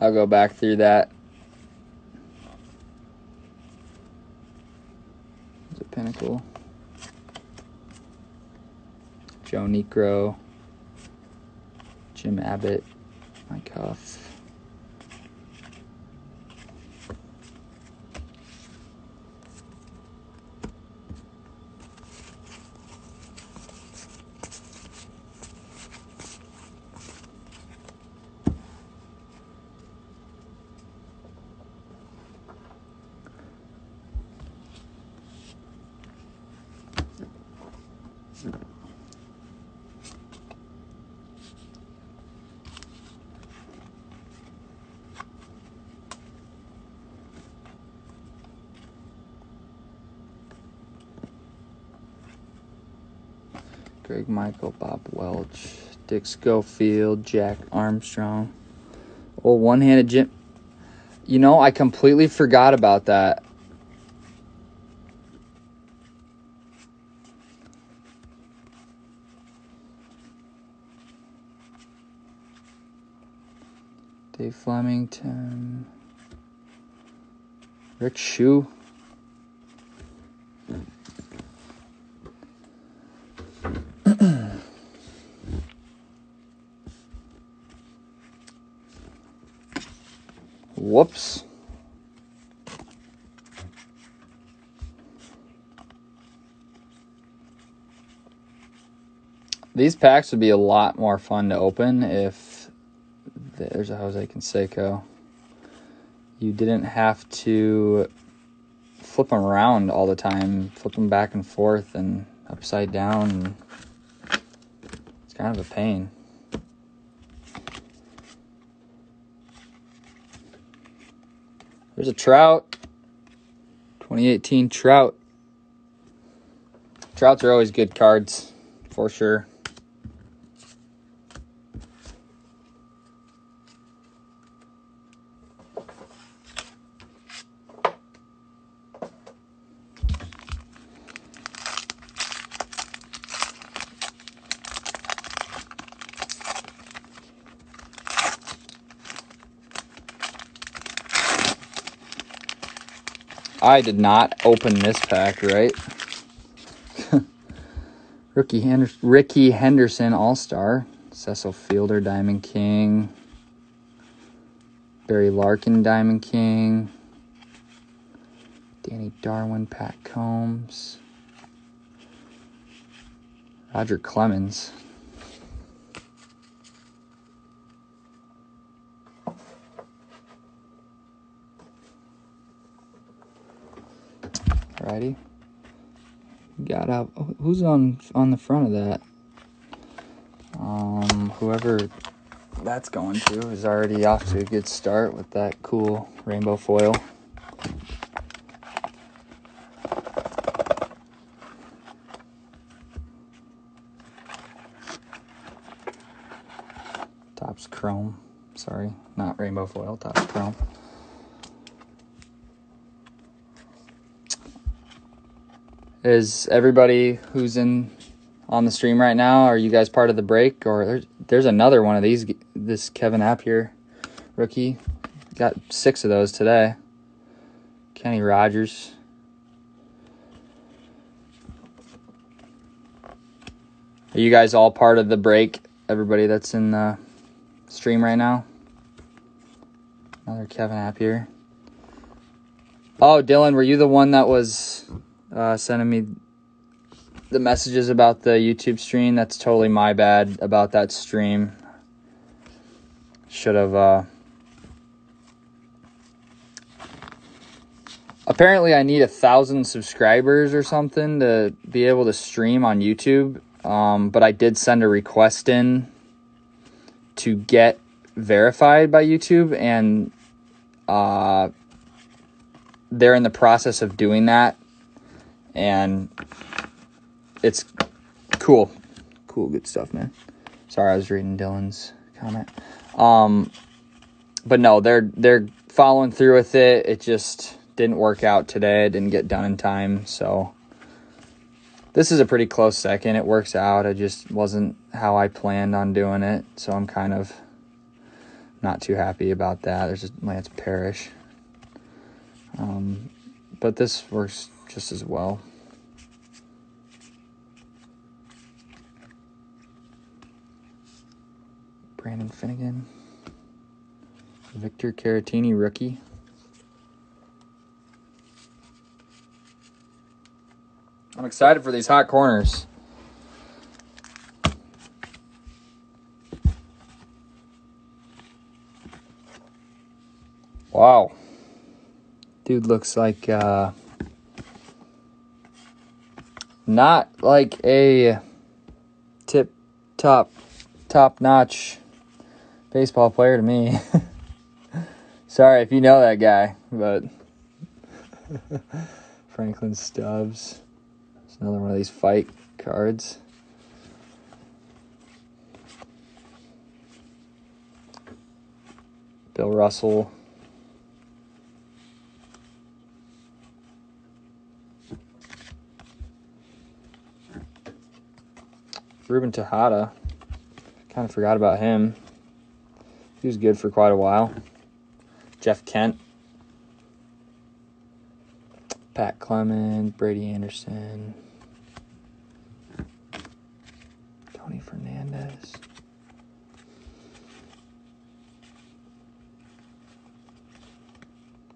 I'll go back through that. There's a pinnacle. Joe Negro, Jim Abbott, Mike Huff. Greg Michael, Bob Welch, Dick Schofield, Jack Armstrong. Oh, one handed Jim. You know, I completely forgot about that. Dave Flemington. Rick Schu. Whoops. These packs would be a lot more fun to open if there's a Jose Canseco. You didn't have to flip them around all the time, flip them back and forth and upside down. It's kind of a pain. There's a trout. 2018 trout. Trouts are always good cards, for sure. I did not open this pack, right? Rookie Henderson, Rickey Henderson All Star, Cecil Fielder Diamond King, Barry Larkin Diamond King, Danny Darwin Pat Combs, Roger Clemens. Got up. Who's on on the front of that? Um, whoever that's going to is already off to a good start with that cool rainbow foil. Topps chrome. Sorry, not rainbow foil, Topps chrome. Is everybody who's in on the stream right now? Are you guys part of the break, or there's, there's another one of these? This Kevin Appier rookie got six of those today. Kenny Rogers. Are you guys all part of the break? Everybody that's in the stream right now. Another Kevin Appier. Oh, Dylan, were you the one that was uh, sending me the messages about the YouTube stream. That's totally my bad about that stream. Should have. Uh... Apparently, I need a thousand subscribers or something to be able to stream on YouTube. Um, but I did send a request in to get verified by YouTube, and uh, they're in the process of doing that and it's cool, cool, good stuff, man. Sorry, I was reading Dylan's comment. Um, but no, they're they're following through with it. It just didn't work out today. It didn't get done in time, so this is a pretty close second. It works out. It just wasn't how I planned on doing it, so I'm kind of not too happy about that. There's just Lance Parrish. Um, but this works just as well. Brandon Finnegan. Victor Caratini, rookie. I'm excited for these hot corners. Wow. Dude looks like uh, not like a tip top top notch baseball player to me. Sorry if you know that guy, but Franklin Stubbs. It's another one of these fight cards. Bill Russell. Ruben Tejada. Kind of forgot about him. He was good for quite a while. Jeff Kent. Pat Clement, Brady Anderson. Tony Fernandez.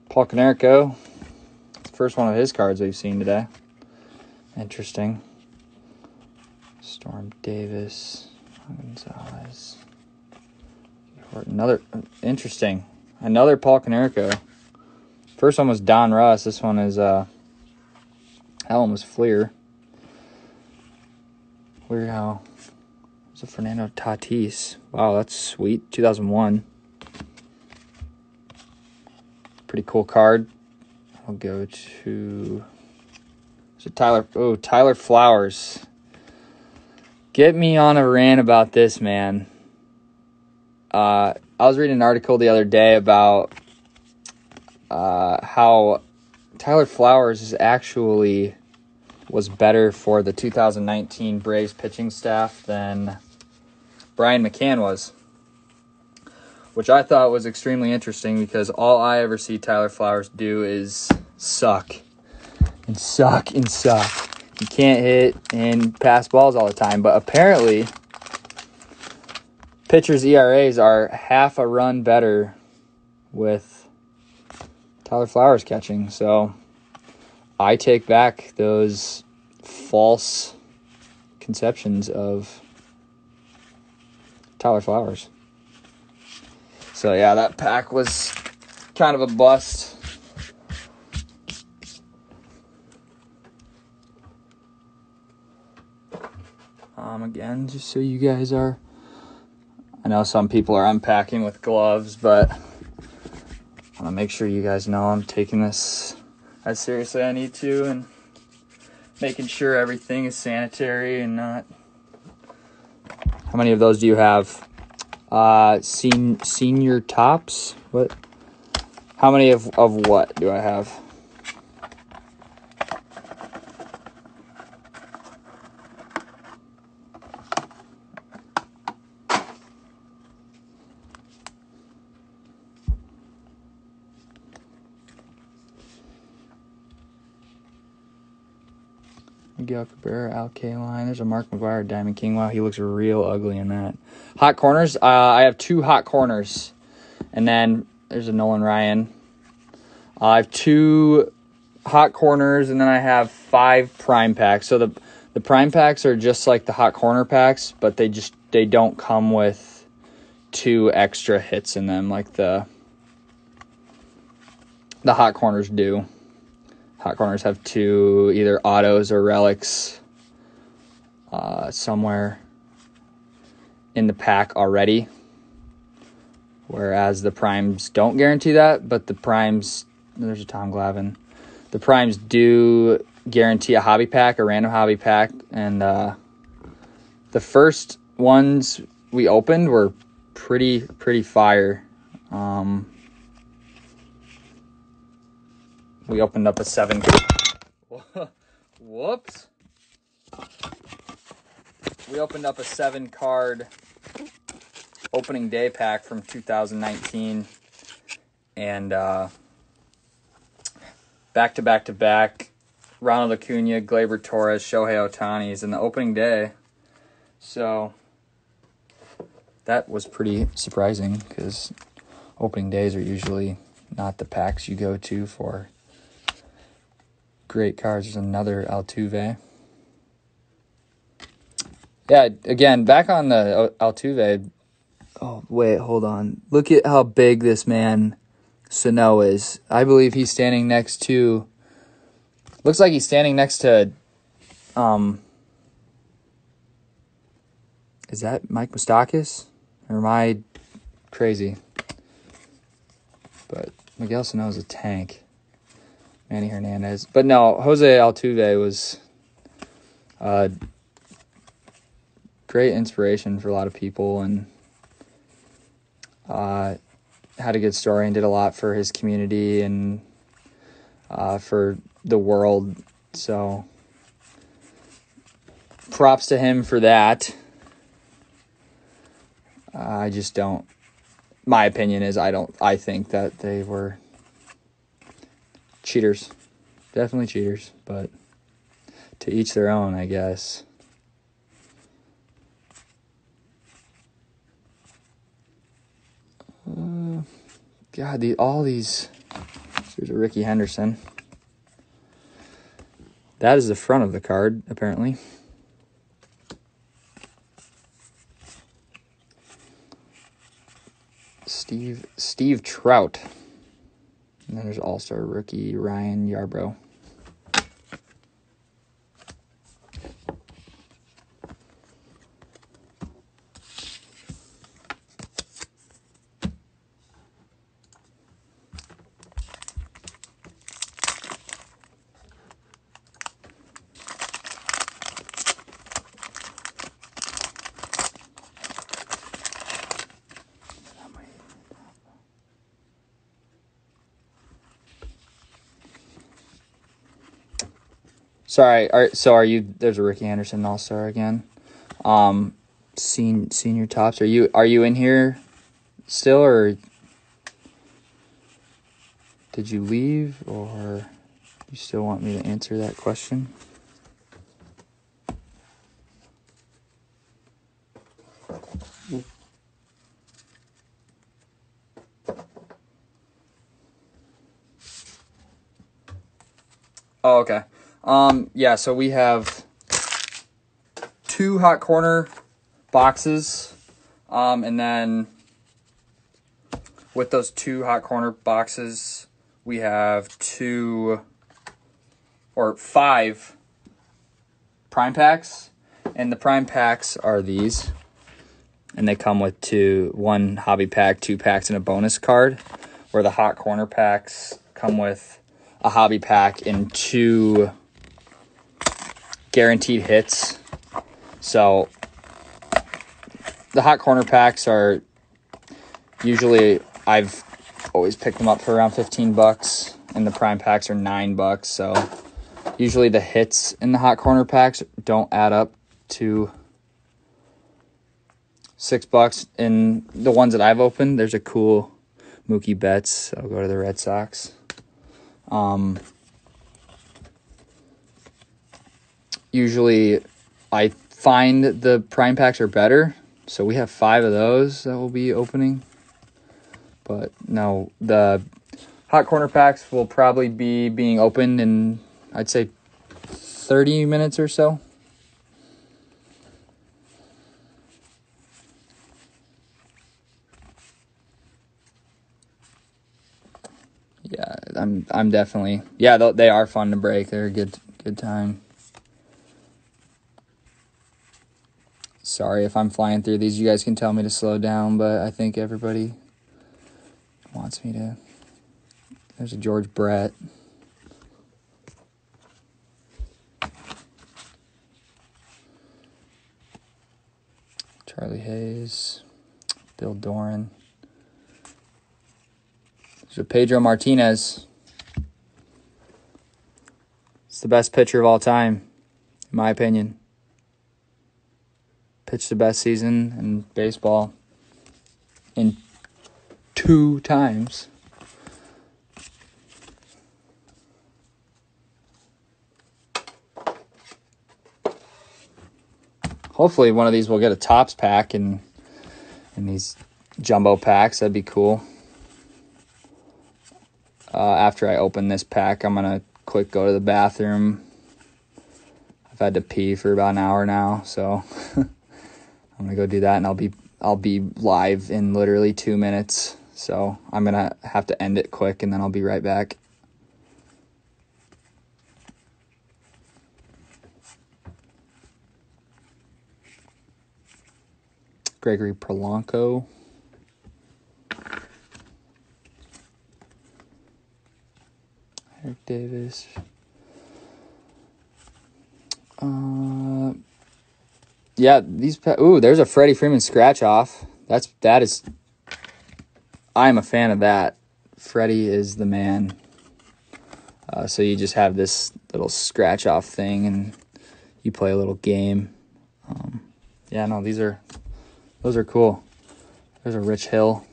Paul Konerko. First one of his cards we've seen today. Interesting. Storm Davis. Gonzalez. Another interesting. Another Paul Konerko. First one was Donruss. This one is uh that one was Fleer. Weird how it's a Fernando Tatis. Wow, that's sweet. 2001. Pretty cool card. I'll go to. Is it Tyler? Oh, Tyler Flowers. Get me on a rant about this, man. Uh, I was reading an article the other day about uh, how Tyler Flowers is actually was better for the 2019 Braves pitching staff than Brian McCann was which I thought was extremely interesting because all I ever see Tyler Flowers do is suck and suck and suck. He can't hit and pass balls all the time, but apparently pitchers' ERAs are half a run better with Tyler Flowers catching. So I take back those false conceptions of Tyler Flowers. So yeah, that pack was kind of a bust. Um, again, just so you guys are. I know some people are unpacking with gloves, but I want to make sure you guys know I'm taking this as seriously I need to and making sure everything is sanitary and not. How many of those do you have? Uh, sen- senior tops. What? How many of of what do I have? Miguel Cabrera, Al Kaline. There's a Mark McGwire Diamond King. Wow, he looks real ugly in that. Hot corners. Uh, I have two hot corners, and then there's a Nolan Ryan. Uh, I have two hot corners, and then I have five prime packs. So the the prime packs are just like the hot corner packs, but they just they don't come with two extra hits in them like the the hot corners do. Hot corners have two either autos or relics uh, somewhere in the pack already. Whereas the primes don't guarantee that, but the primes, there's a Tom Glavine. The primes do guarantee a hobby pack, a random hobby pack, and uh, the first ones we opened were pretty pretty fire. Um, we opened up a seven. Whoops. We opened up a seven card opening day pack from 2019 and uh, back to back to back Ronald Acuna, Gleyber Torres, Shohei Ohtani's in the opening day. So that was pretty surprising because opening days are usually not the packs you go to for great cards. There's another Altuve. Yeah, again, back on the Altuve. Oh, wait, hold on. Look at how big this man Sano is. I believe he's standing next to. Looks like he's standing next to. Um. Is that Mike Moustakas? Or am I crazy? But Miguel Sano is a tank. Manny Hernandez. But no, Jose Altuve was uh, great inspiration for a lot of people. And uh, had a good story and did a lot for his community and uh, for the world. So props to him for that. I just don't. My opinion is I don't. I think that they were cheaters, definitely cheaters, but to each their own, I guess. Uh, God, the all these. There's a Rickey Henderson. That is the front of the card, apparently. Steve Steve Trout. And then there's All Star rookie Ryan Yarbrough. Sorry. Are, so are you? There's a Ricky Anderson All Star again. Um, sen, senior tops. Are you? Are you in here still, or did you leave, or you still want me to answer that question? Oh, okay. Um, yeah, so we have two hot corner boxes. Um, and then with those two hot corner boxes, we have two or five prime packs. And the prime packs are these. And they come with two one hobby pack, two packs, and a bonus card. Where the hot corner packs come with a hobby pack and two guaranteed hits. So the hot corner packs are usually I've always picked them up for around 15 bucks and the prime packs are 9 bucks. So usually the hits in the hot corner packs don't add up to 6 bucks and the ones that I've opened there's a cool Mookie Betts. I'll go to the Red Sox. Um usually I find the prime packs are better. So we have five of those that will be opening. But no, the hot corner packs will probably be being opened in, I'd say, 30 minutes or so. Yeah, I'm I'm definitely yeah they are fun to break. They're a good good time. Sorry if I'm flying through these. You guys can tell me to slow down, but I think everybody wants me to. There's a George Brett. Charlie Hayes, Bill Doran. Pedro Martinez. It's the best pitcher of all time, in my opinion pitched the best season in baseball in two times. Hopefully, one of these will get a Topps pack and in these jumbo packs. That'd be cool. Uh, after I open this pack, I'm gonna quick go to the bathroom. I've had to pee for about an hour now, so. I'm gonna go do that, and I'll be I'll be live in literally two minutes. So I'm gonna have to end it quick, and then I'll be right back. Gregory Polanco. Eric Davis. Uh, yeah, these. Ooh, there's a Freddie Freeman scratch off. That's that is. I'm a fan of that. Freddie is the man. Uh, so you just have this little scratch off thing, and you play a little game. Um, yeah, no, these are those are cool. There's a Rich Hill.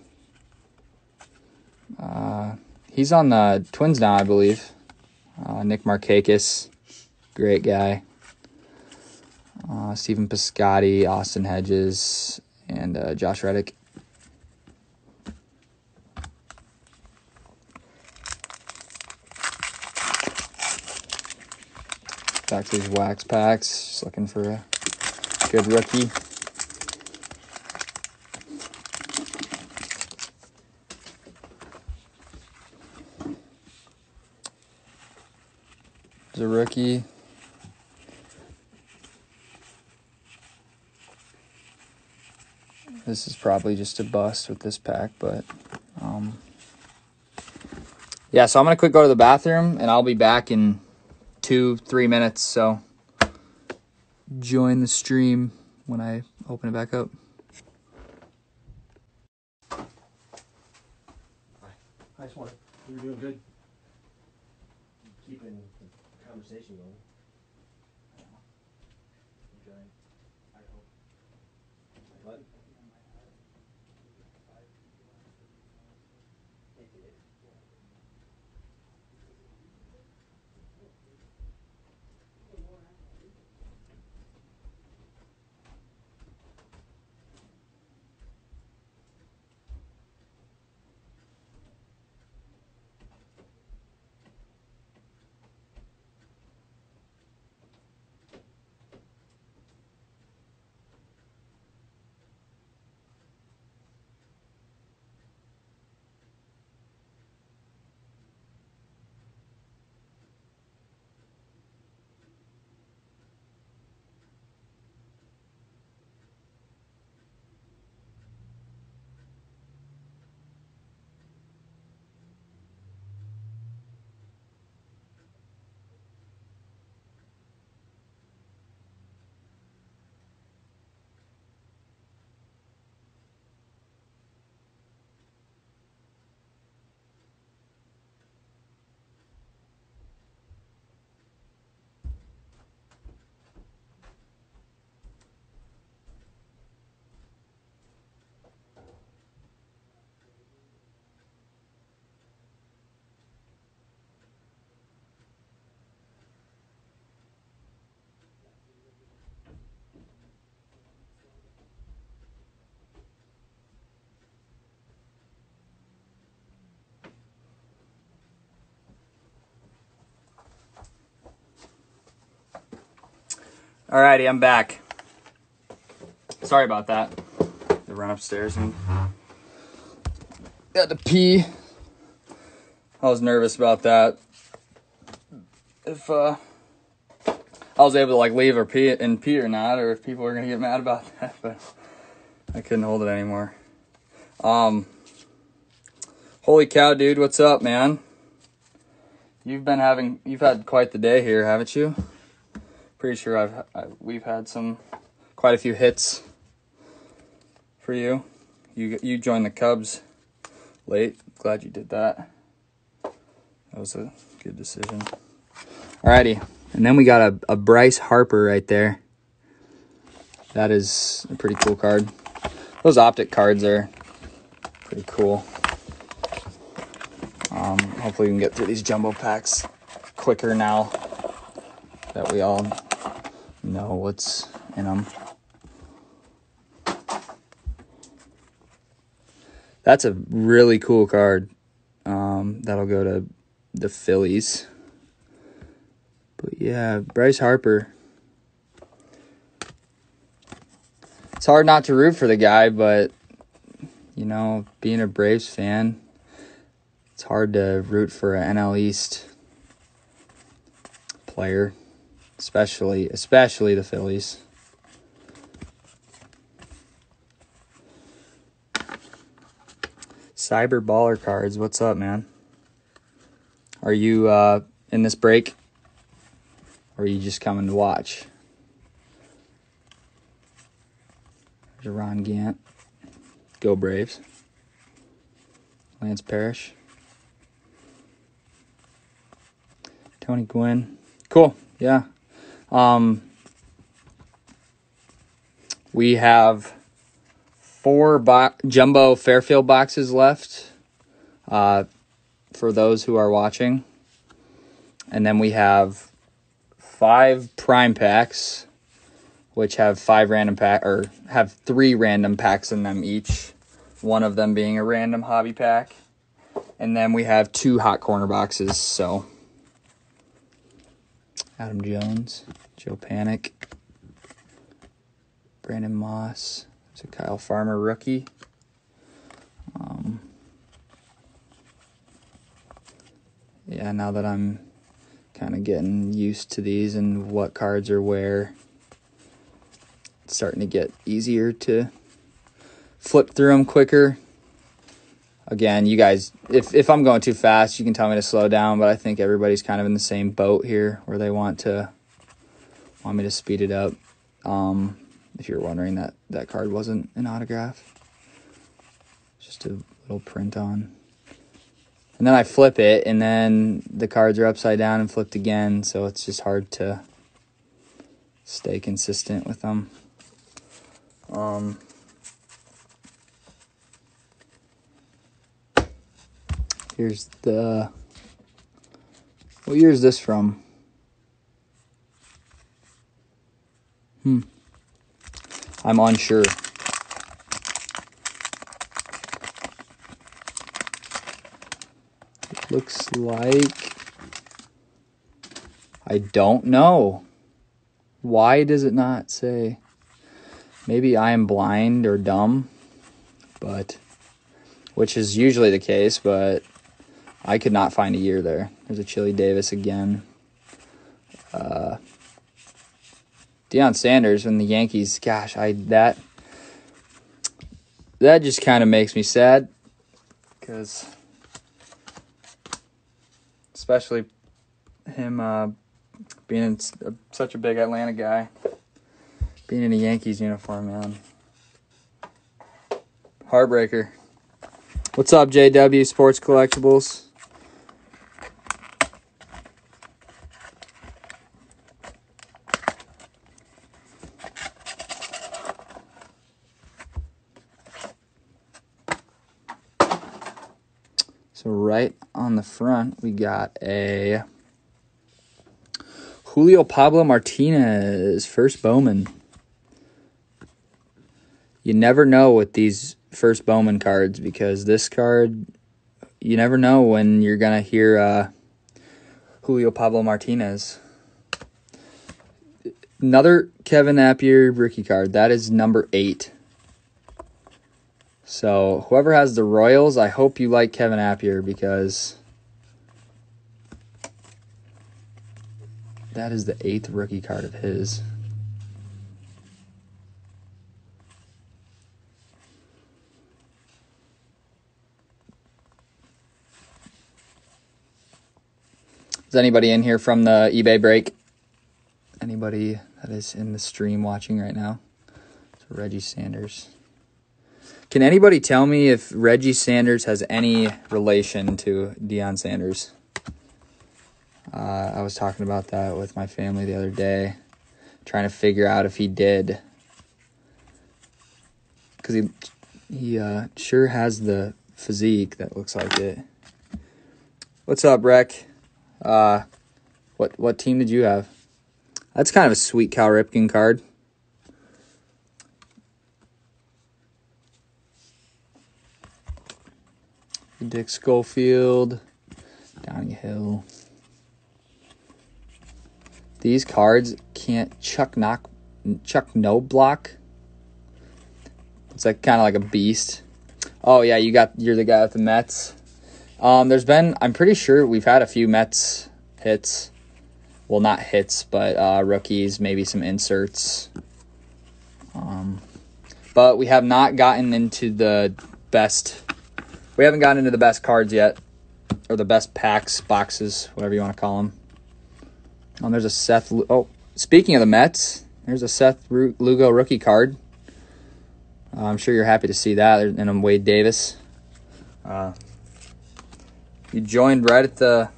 Uh, he's on the Twins now, I believe. Uh, Nick Markakis, great guy. Uh, Stephen Piscotty, Austin Hedges, and uh, Josh Reddick. Back to these wax packs. Just looking for a good rookie. There's a rookie. This is probably just a bust with this pack, but um, yeah. So I'm gonna quick go to the bathroom, and I'll be back in two, three minutes. So join the stream when I open it back up. I just want you're doing good. Keeping the conversation going. Alrighty, I'm back. Sorry about that. I run upstairs and got to pee. I was nervous about that. If uh, I was able to like leave or pee and pee or not, or if people were gonna get mad about that, but I couldn't hold it anymore. Um, holy cow, dude, what's up, man? You've been having, you've had quite the day here, haven't you? Pretty sure I've I, we've had some quite a few hits for you. You you joined the Cubs late. Glad you did that. That was a good decision. Alrighty, and then we got a, a Bryce Harper right there. That is a pretty cool card. Those optic cards are pretty cool. Um, hopefully we can get through these jumbo packs quicker now that we all know what's in them. That's a really cool card. Um, that'll go to the Phillies. But yeah, Bryce Harper. It's hard not to root for the guy, but you know, being a Braves fan, it's hard to root for an NL East player especially especially the Phillies. Cyber baller cards, what's up, man? Are you uh, in this break, or are you just coming to watch? There's Ron Gant. Go Braves. Lance Parrish. Tony Gwynn. Cool. Yeah. Um, we have four bo- jumbo Fairfield boxes left uh, for those who are watching. And then we have five prime packs, which have five random pack or have three random packs in them each. One of them being a random hobby pack. And then we have two hot corner boxes, so Adam Jones, Joe Panik, Brandon Moss, it's a Kyle Farmer rookie. Um, yeah, now that I'm kind of getting used to these and what cards are where, it's starting to get easier to flip through them quicker. Again, you guys, if, if I'm going too fast, you can tell me to slow down, but I think everybody's kind of in the same boat here where they want to want me to speed it up. Um, if you're wondering that that card wasn't an autograph, just a little print on. And then I flip it, and then the cards are upside down and flipped again, so it's just hard to stay consistent with them. Um, here's the. What year is this from? Hmm. I'm unsure. It looks like. I don't know. Why does it not say? Maybe I am blind or dumb, but. Which is usually the case, but I could not find a year there. There's a Chili Davis again. Uh, Deion Sanders and the Yankees, gosh, I that that just kind of makes me sad because especially him uh, being in such a big Atlanta guy, being in a Yankees uniform, man. Heartbreaker. What's up, JW Sports Collectibles? So right on the front, we got a Julio Pablo Martinez, first Bowman. You never know with these first Bowman cards because this card, you never know when you're gonna hear uh, Julio Pablo Martinez. Another Kevin Appier rookie card. That is number eight. So whoever has the Royals, I hope you like Kevin Appier because that is the eighth rookie card of his. Is anybody in here from the eBay break? Anybody that is in the stream watching right now? So Reggie Sanders. Can anybody tell me if Reggie Sanders has any relation to Deion Sanders? Uh, I was talking about that with my family the other day, trying to figure out if he did, because he he uh, sure has the physique that looks like it. What's up, Rec? Uh, what what team did you have? That's kind of a sweet Cal Ripken card. Dick Schofield, Donnie Hill. These cards can't chuck knock Chuck Knoblauch. It's like kind of like a beast. Oh yeah, you got you're the guy with the Mets. Um, there's been I'm pretty sure we've had a few Mets hits. Well, not hits, but uh, rookies, maybe some inserts. Um, but we have not gotten into the best we haven't gotten into the best cards yet, or the best packs, boxes, whatever you want to call them. Um, there's a Seth. Oh, speaking of the Mets, there's a Seth Lugo rookie card. Uh, I'm sure you're happy to see that, and a Wade Davis. Uh, You joined right at the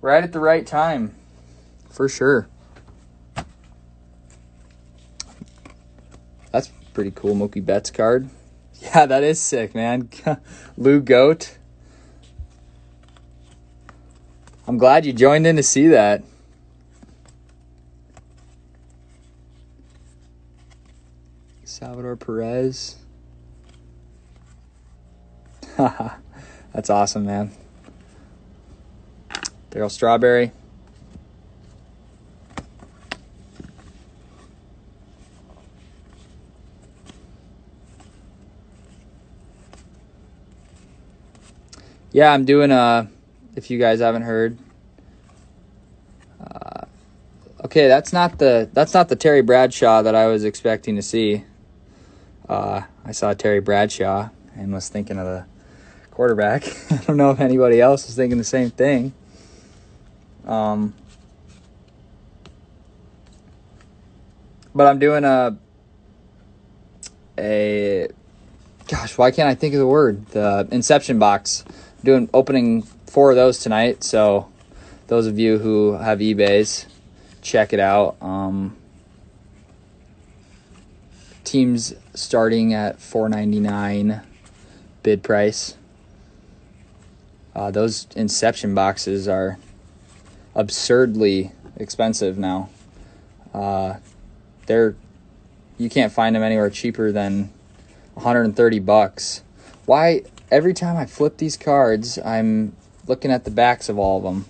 right at the right time. For sure. That's pretty cool, Mookie Betts card. Yeah, that is sick, man. Lou Goat. I'm glad you joined in to see that. Salvador Perez. That's awesome, man. Darryl Strawberry. Yeah, I'm doing a. If you guys haven't heard, uh, okay, that's not the that's not the Terry Bradshaw that I was expecting to see. Uh, I saw Terry Bradshaw and was thinking of the quarterback. I don't know if anybody else is thinking the same thing. Um, but I'm doing a a gosh, why can't I think of the word? The Inception box. I'm doing opening four of those tonight. So those of you who have eBay's, check it out. Um, teams starting at 4.99 bid price. Uh, those Inception boxes are absurdly expensive now. Uh, they're you can't find them anywhere cheaper than 130 bucks. Why every time I flip these cards, I'm looking at the backs of all of them.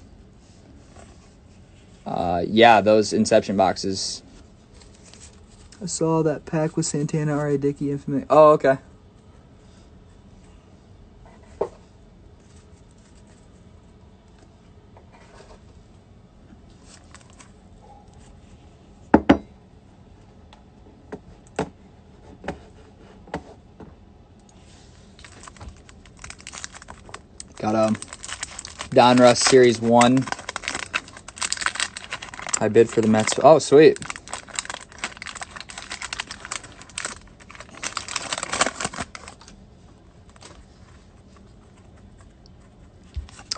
Uh, yeah, those Inception boxes. I saw that pack with Santana, R.A. Dickey, Infamous. Oh, okay. Got um, a Donruss Series 1. I bid for the Mets. Oh, sweet.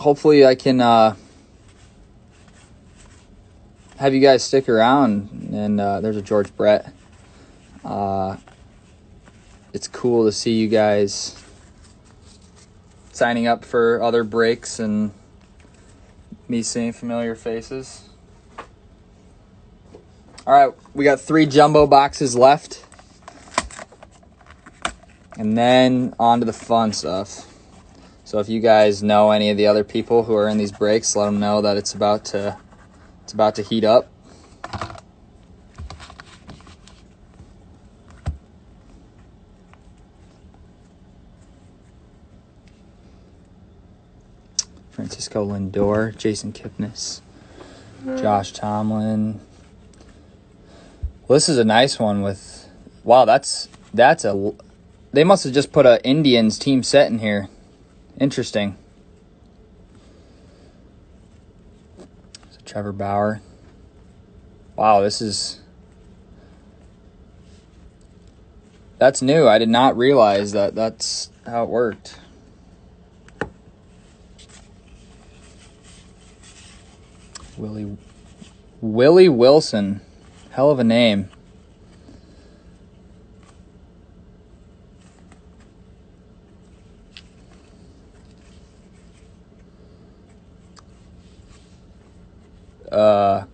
Hopefully, I can uh, have you guys stick around. And uh, there's a George Brett. Uh, it's cool to see you guys signing up for other breaks and me seeing familiar faces. All right, we got three jumbo boxes left. And then on to the fun stuff. So if you guys know any of the other people who are in these breaks, let them know that it's about to it's about to heat up. Francisco Lindor, Jason Kipnis, Josh Tomlin. Well, this is a nice one with. Wow, that's that's a. They must have just put a Indians team set in here. Interesting. So Trevor Bauer. Wow, this is. That's new. I did not realize that that's how it worked. Willie Willie Wilson. Hell of a name. Uh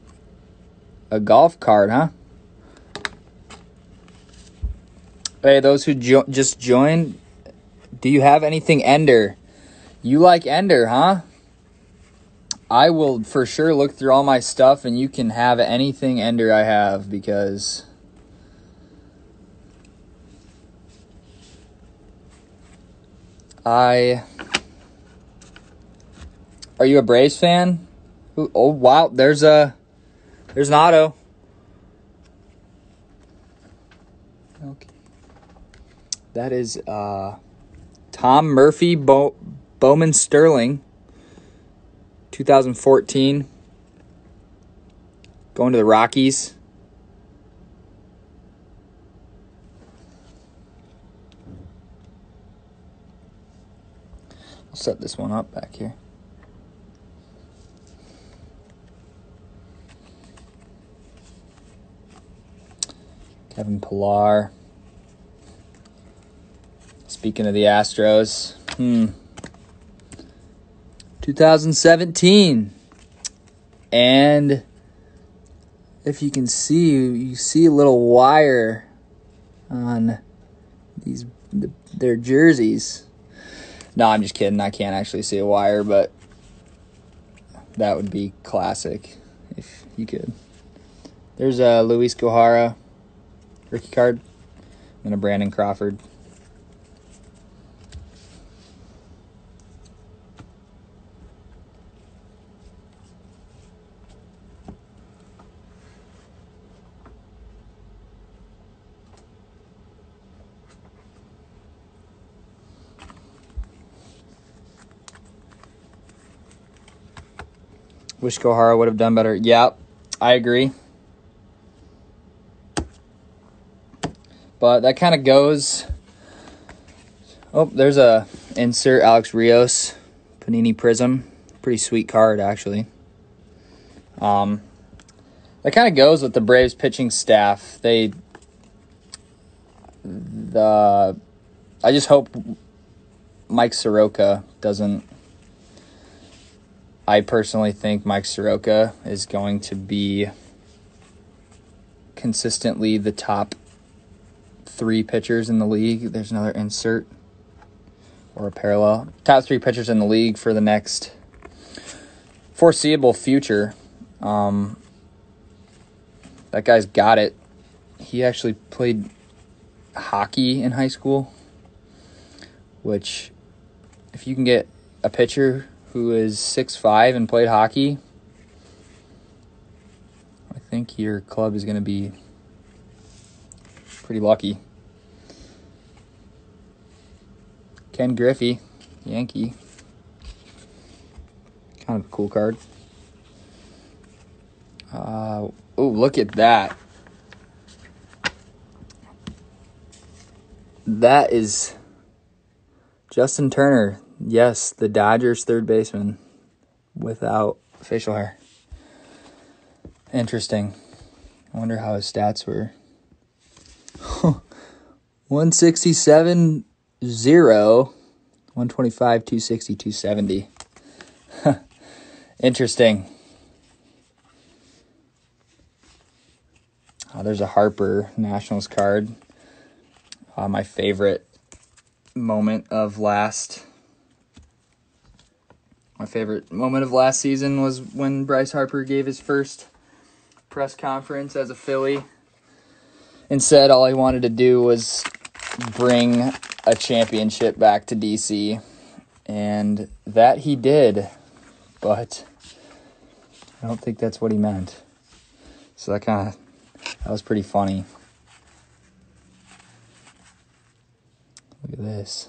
a golf cart, huh? Hey, those who jo- just joined, do you have anything Ender? You like Ender, huh? I will for sure look through all my stuff and you can have anything Ender I have because I Are you a Braves fan? Oh wow, there's a there's an auto. Okay. That is uh Tom Murphy Bo- Bowman Sterling 2014. Going to the Rockies. I'll set this one up back here. Kevin Pillar. Speaking of the Astros, hmm. 2017. And if you can see, you see a little wire on these their jerseys. No, I'm just kidding. I can't actually see a wire, but that would be classic if you could. There's a Luiz Gohara rookie card and a Brandon Crawford. Wish Gohara would have done better. Yep, I agree. But that kind of goes. Oh, there's a insert Alex Rios Panini Prism. Pretty sweet card, actually. Um, that kind of goes with the Braves pitching staff. They the I just hope Mike Soroka doesn't I personally think Mike Soroka is going to be consistently the top three pitchers in the league. There's another insert or a parallel. Top three pitchers in the league for the next foreseeable future. Um, that guy's got it. He actually played hockey in high school, which, if you can get a pitcher who is six five and played hockey, I think your club is going to be pretty lucky. Ken Griffey, Yankee. Kind of a cool card. Uh, oh, look at that. That is Justin Turner, Yes, the Dodgers third baseman without facial hair. Interesting. I wonder how his stats were. 167 0 125 260 270. Interesting. Oh, there's a Harper Nationals card. Uh, my favorite moment of last my favorite moment of last season was when Bryce Harper gave his first press conference as a Philly and said all he wanted to do was bring a championship back to DC. And that he did, but I don't think that's what he meant. So that kind of that was pretty funny. Look at this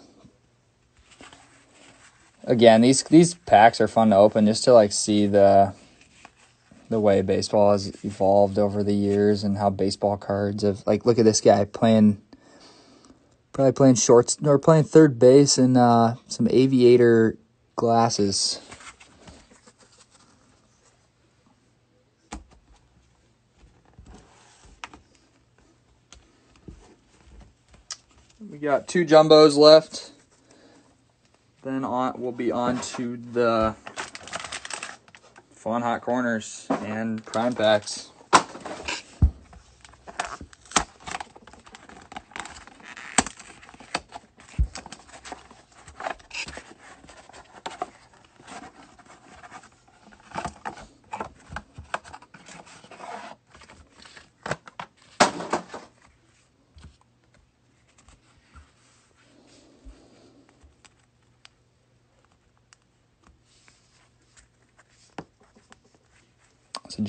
again, these these packs are fun to open just to like see the the way baseball has evolved over the years and how baseball cards have like look at this guy playing probably playing shorts or playing third base in uh, some aviator glasses. We got two jumbos left. Then on we'll be on to the fun hot corners and prime packs.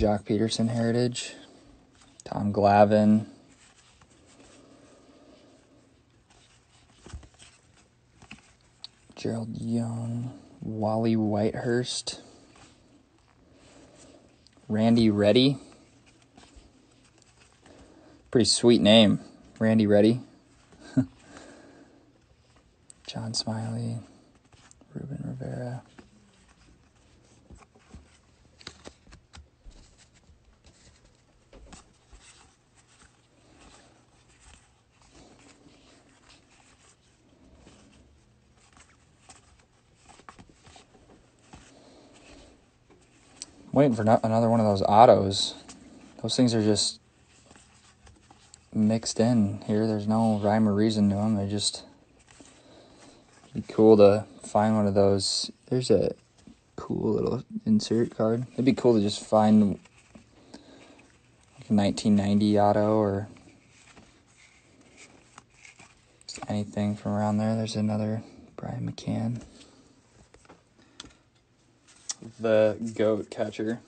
It's Peterson heritage. Tom Glavine. Gerald Young. Wally Whitehurst. Randy Ready. Pretty sweet name. Randy Ready. John Smiley. Ruben Rivera. Waiting for no- another one of those autos. Those things are just mixed in here. There's no rhyme or reason to them. They're just be cool to find one of those. There's a cool little insert card. It'd be cool to just find like a 1990 auto or anything from around there. There's another Brian McCann. The goat catcher.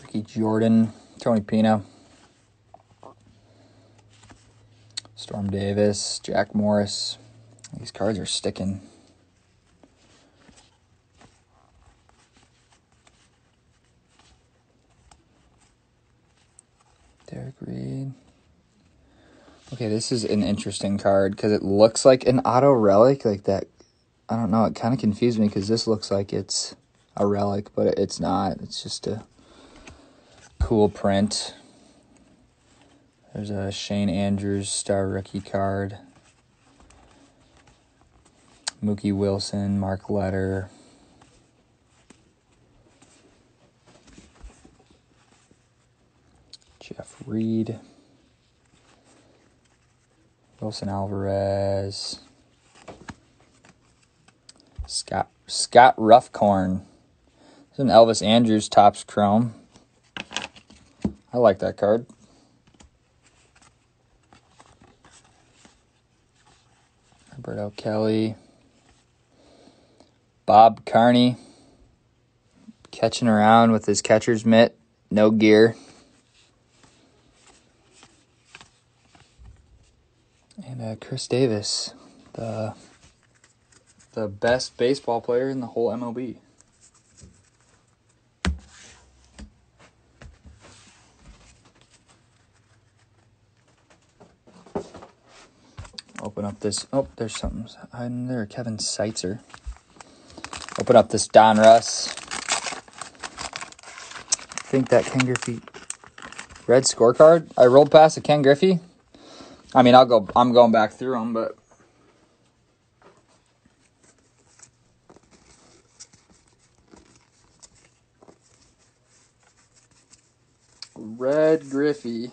Ricky Jordan, Tony Pino, Storm Davis, Jack Morris. These cards are sticking. Derek Reed. Okay, this is an interesting card because it looks like an auto relic, like that. I don't know. It kind of confused me because this looks like it's a relic, but it's not. It's just a cool print. There's a Shane Andrews star rookie card. Mookie Wilson, Mark Letter. Jeff Reed. Wilson Alvarez. Scott Scott Roughcorn. An Elvis Andrus Topps Chrome. I like that card. Roberto Kelly. Bob Kearney. Catching around with his catcher's mitt. No gear. And uh, Chris Davis. The, the best baseball player in the whole MLB. Open up this. Oh, there's something hiding there. Kevin Seitzer. Open up this Donruss. I think that Ken Griffey red scorecard. I rolled past a Ken Griffey. I mean, I'll go. I'm going back through them, but red Griffey.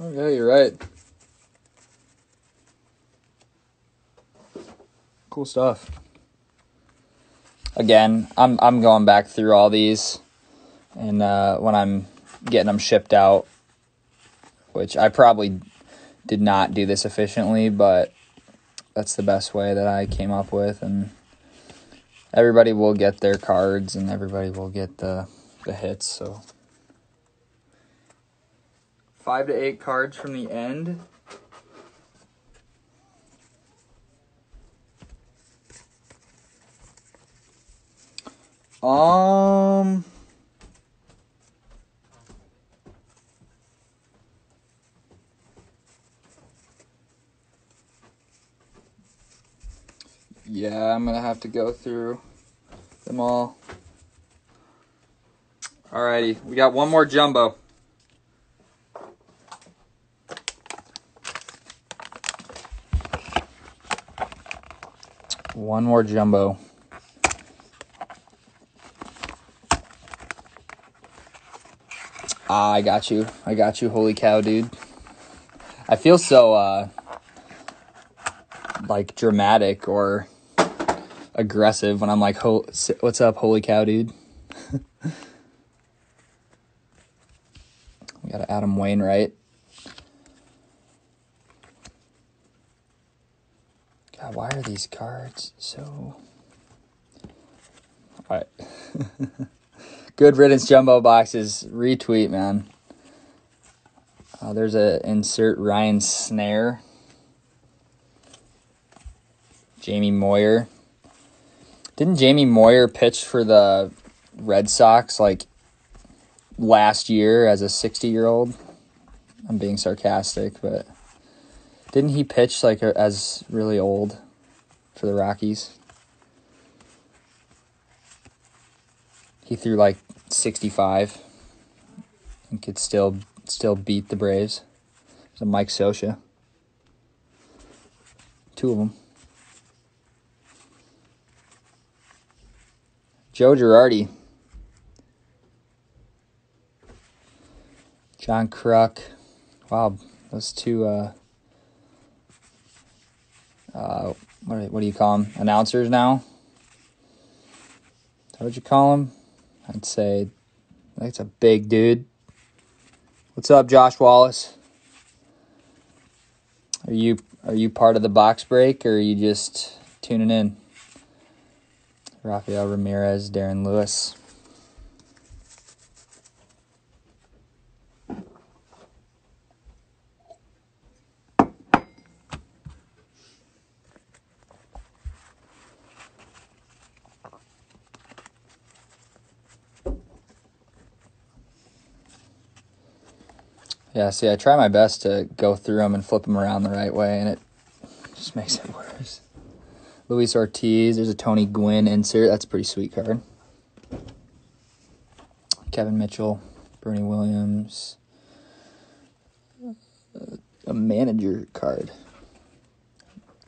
Yeah, you're right. Cool stuff. Again, I'm I'm going back through all these, and uh, when I'm getting them shipped out, which I probably did not do this efficiently, but that's the best way that I came up with, and everybody will get their cards, and everybody will get the the hits. So five to eight cards from the end. Um. Yeah, I'm gonna have to go through them all. Alrighty, we got one more jumbo. One more jumbo. Ah, I got you. I got you. Holy cow, dude. I feel so uh like dramatic or aggressive when I'm like, "What's up, holy cow, dude?" we got Adam Wainwright. God, why are these cards so? All right. Good riddance jumbo boxes. Retweet, man. Uh, there's a insert Ryan Snare. Jamie Moyer. Didn't Jamie Moyer pitch for the Red Sox like last year as a 60 year old? I'm being sarcastic, but didn't he pitch like as really old for the Rockies? He threw like 65 and could still still beat the Braves. A Mike Scioscia. Two of them. Joe Girardi. John Kruk. Wow, those two uh uh what what do you call them? Announcers now? What would you call him? I'd say that's a big dude. What's up, Josh Wallace? Are you are you part of the box break or are you just tuning in? Rafael Ramirez, Darren Lewis. Yeah, see, I try my best to go through them and flip them around the right way, and it just makes it worse. Luis Ortiz, there's a Tony Gwynn insert. That's a pretty sweet card. Kevin Mitchell, Bernie Williams, a manager card.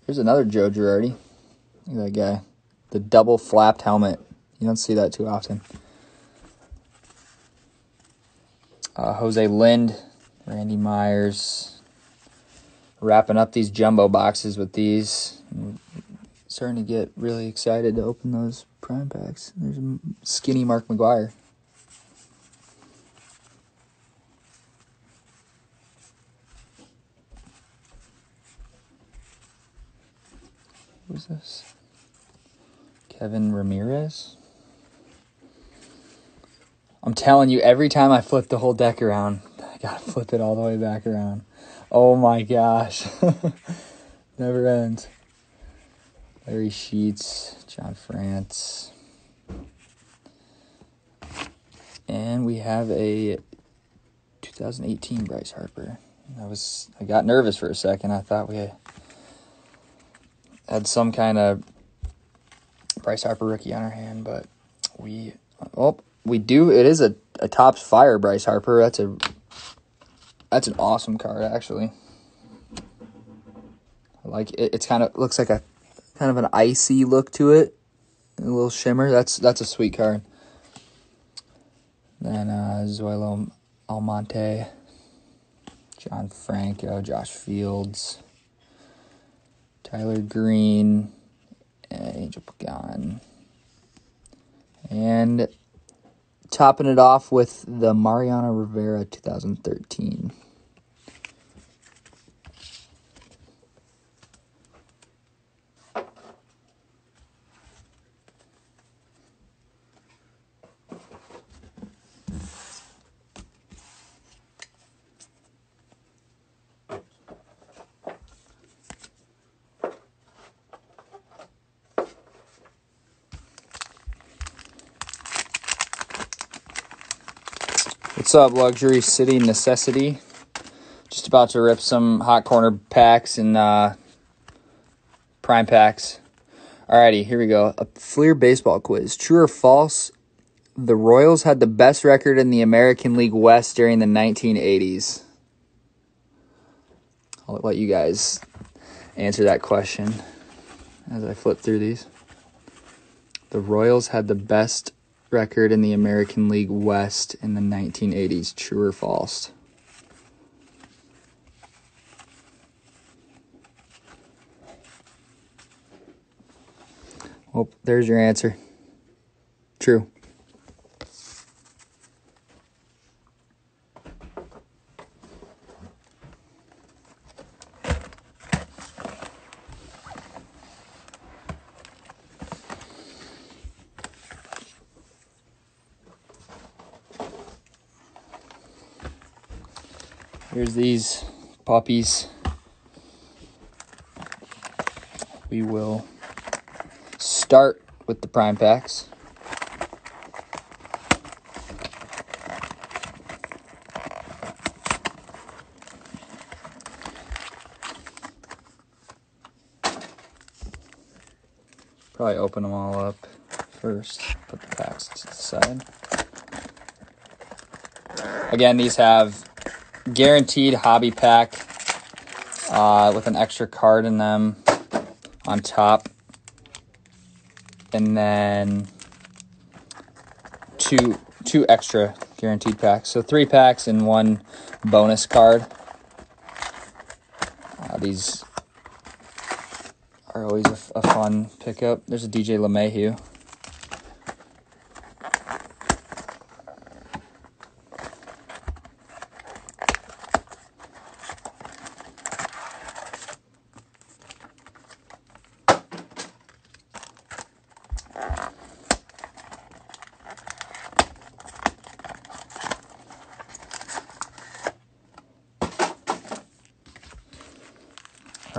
Here's another Joe Girardi. Look at that guy. The double flapped helmet. You don't see that too often. Uh, Jose Lind, Randy Myers. Wrapping up these jumbo boxes with these. Starting to get really excited to open those prime packs. There's a skinny Mark McGwire. Who's this? Kevin Ramirez? I'm telling you, every time I flip the whole deck around, I gotta flip it all the way back around. Oh my gosh. Never ends. Larry Sheets, John France. And we have a 2018 Bryce Harper. I was I got nervous for a second. I thought we had some kind of Bryce Harper rookie on our hand, but we oh we do. It is a a Topps Fire Bryce Harper. That's a that's an awesome card actually. I like it. It's kind of looks like a kind of an icy look to it, a little shimmer. That's that's a sweet card. Then uh, Zoilo Almonte, John Franco, Josh Fields, Tyler Green, Angel Pagan. And topping it off with the Mariano Rivera 2013. What's up, Luxury City Necessity? Just about to rip some hot corner packs and uh, prime packs. Alrighty, here we go. A Fleer baseball quiz. True or false? The Royals had the best record in the American League West during the 1980s. I'll let you guys answer that question as I flip through these. The Royals had the best record in the American League West in the 1980s. True or false? Well, there's your answer. True. Here's these poppies. We will start with the prime packs. Probably open them all up first. Put the packs to the side. Again, these have guaranteed hobby pack uh, with an extra card in them on top. And then two two extra guaranteed packs. So three packs and one bonus card. Uh, these are always a fun pickup. There's a DJ LeMahieu.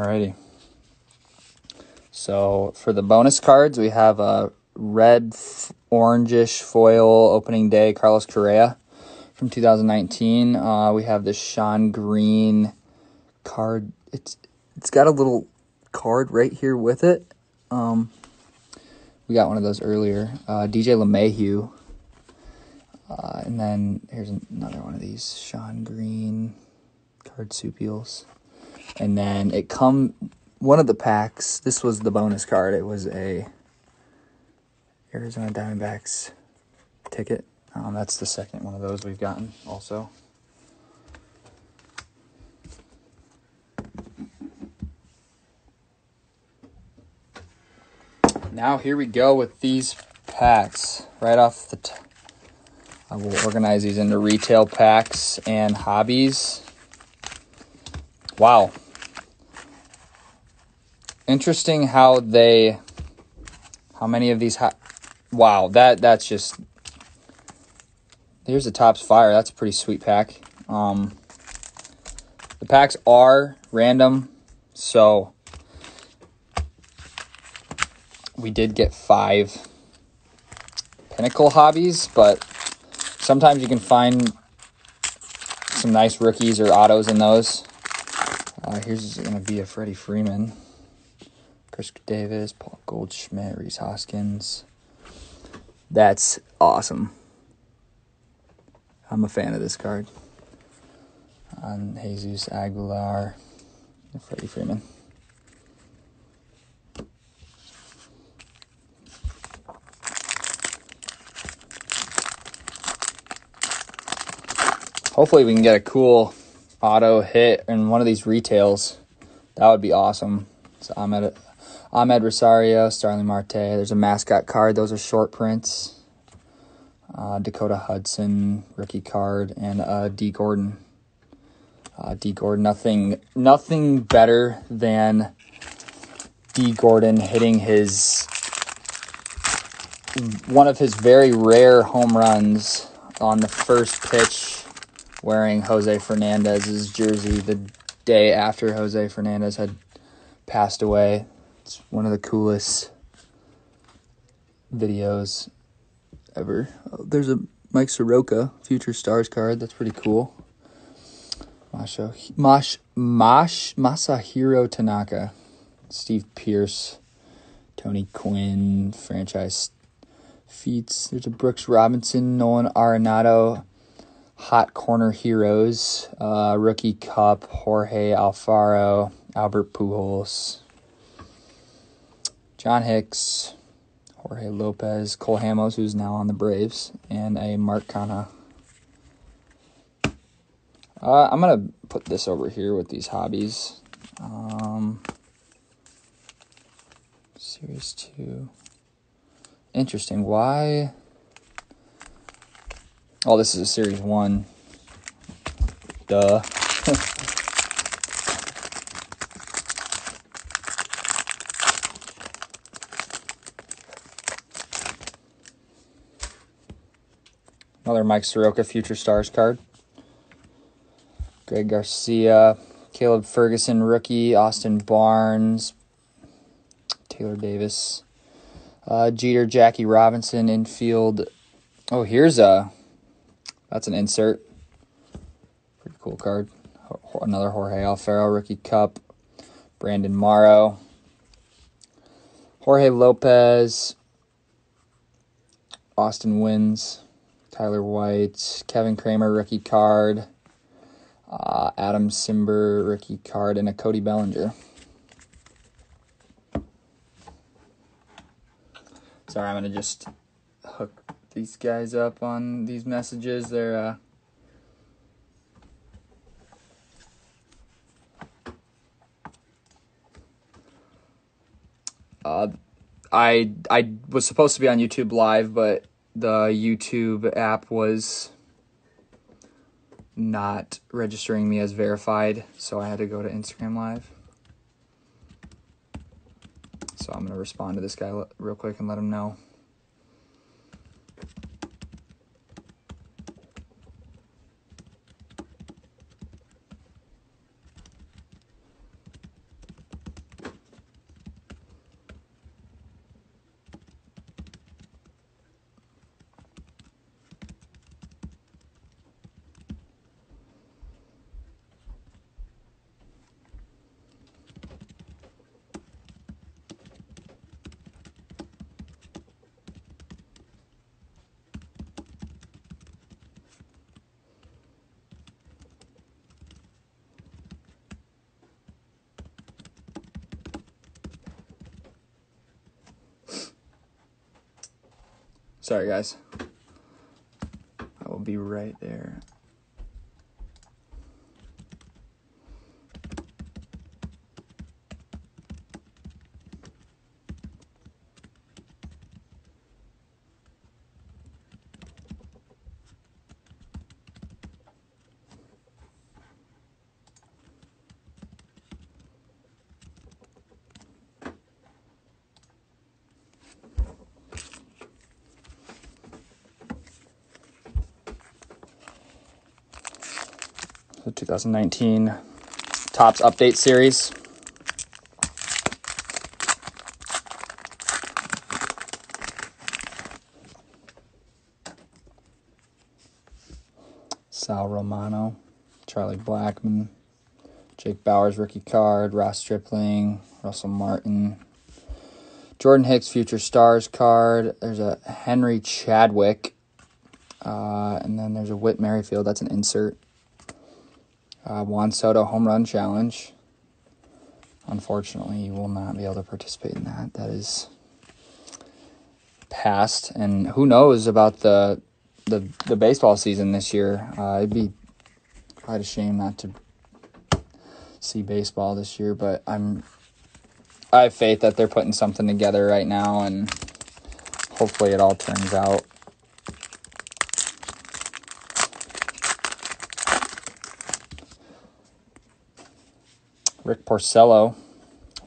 Alrighty. So for the bonus cards, we have a red, orangish foil opening day Carlos Correa from 2019. Uh, we have the Sean Green card. It's it's got a little card right here with it. Um, we got one of those earlier. Uh, DJ LeMahieu. Uh, and then here's another one of these Sean Green Cardsupials and then it come one of the packs this was the bonus card. It was a arizona diamondbacks ticket. Um, that's the second one of those we've gotten also. Now here we go with these packs. Right off the I will organize these into retail packs and hobbies. Wow. Interesting how they how many of these ha- Wow, that that's just Here's the Topps Fire. That's a pretty sweet pack. Um the packs are random, so we did get 5 Pinnacle hobbies, but sometimes you can find some nice rookies or autos in those. Uh, here's to be a Freddie Freeman, Chris Davis, Paul Goldschmidt, Rhys Hoskins. That's awesome. I'm a fan of this card. On Jesus Aguilar, Freddie Freeman. Hopefully, we can get a cool auto hit in one of these retails. That would be awesome. So Ahmed, Amed Rosario, Starling Marte. There's a mascot card. Those are short prints. Uh, Dakota Hudson rookie card and uh, Dee Gordon. Uh, Dee Gordon, nothing, nothing better than Dee Gordon hitting his one of his very rare home runs on the first pitch wearing Jose Fernandez's jersey the day after Jose Fernandez had passed away. It's one of the coolest videos ever. Oh, there's a Mike Soroka Future Stars card. That's pretty cool. Masha, Mash, Mash, Masahiro Tanaka, Steve Pearce, Tony Gwynn, franchise feats. There's a Brooks Robinson, Nolan Arenado, Hot Corner Heroes, uh, Rookie Cup, Jorge Alfaro, Albert Pujols, John Hicks, Jorge Lopez, Cole Hamels, who's now on the Braves, and a Mark Canha. Uh, I'm gonna put this over here with these hobbies. Um, series two. Interesting. Why? Oh, this is a series one. Duh. Another Mike Soroka Future Stars card. Greg Garcia, Caleb Ferguson rookie, Austin Barnes, Taylor Davis, uh, Jeter, Jackie Robinson infield. Oh, here's a that's an insert. Pretty cool card. Another Jorge Alfaro rookie cup. Brandon Morrow. Jorge Lopez. Austin Wynns. Tyler White, Kevin Kramer rookie card, uh, Adam Cimber rookie card, and a Cody Bellinger. Sorry, I'm gonna just hook these guys up on these messages. They're uh, uh, I I was supposed to be on YouTube Live, but the YouTube app was not registering me as verified, so I had to go to Instagram Live. So I'm gonna respond to this guy real quick and let him know. Sorry, guys. I will be right there. The 2019 Topps Update Series. Sal Romano, Charlie Blackmon, Jake Bauers rookie card, Ross Stripling, Russell Martin, Jordan Hicks future stars card. There's a Henry Chadwick, uh, and then there's a Whit Merrifield. That's an insert. Uh, Juan Soto home run challenge. Unfortunately, you will not be able to participate in that. That is past, and who knows about the the the baseball season this year? Uh, it'd be quite a shame not to see baseball this year, but I'm I have faith that they're putting something together right now, and hopefully it all turns out. Rick Porcello,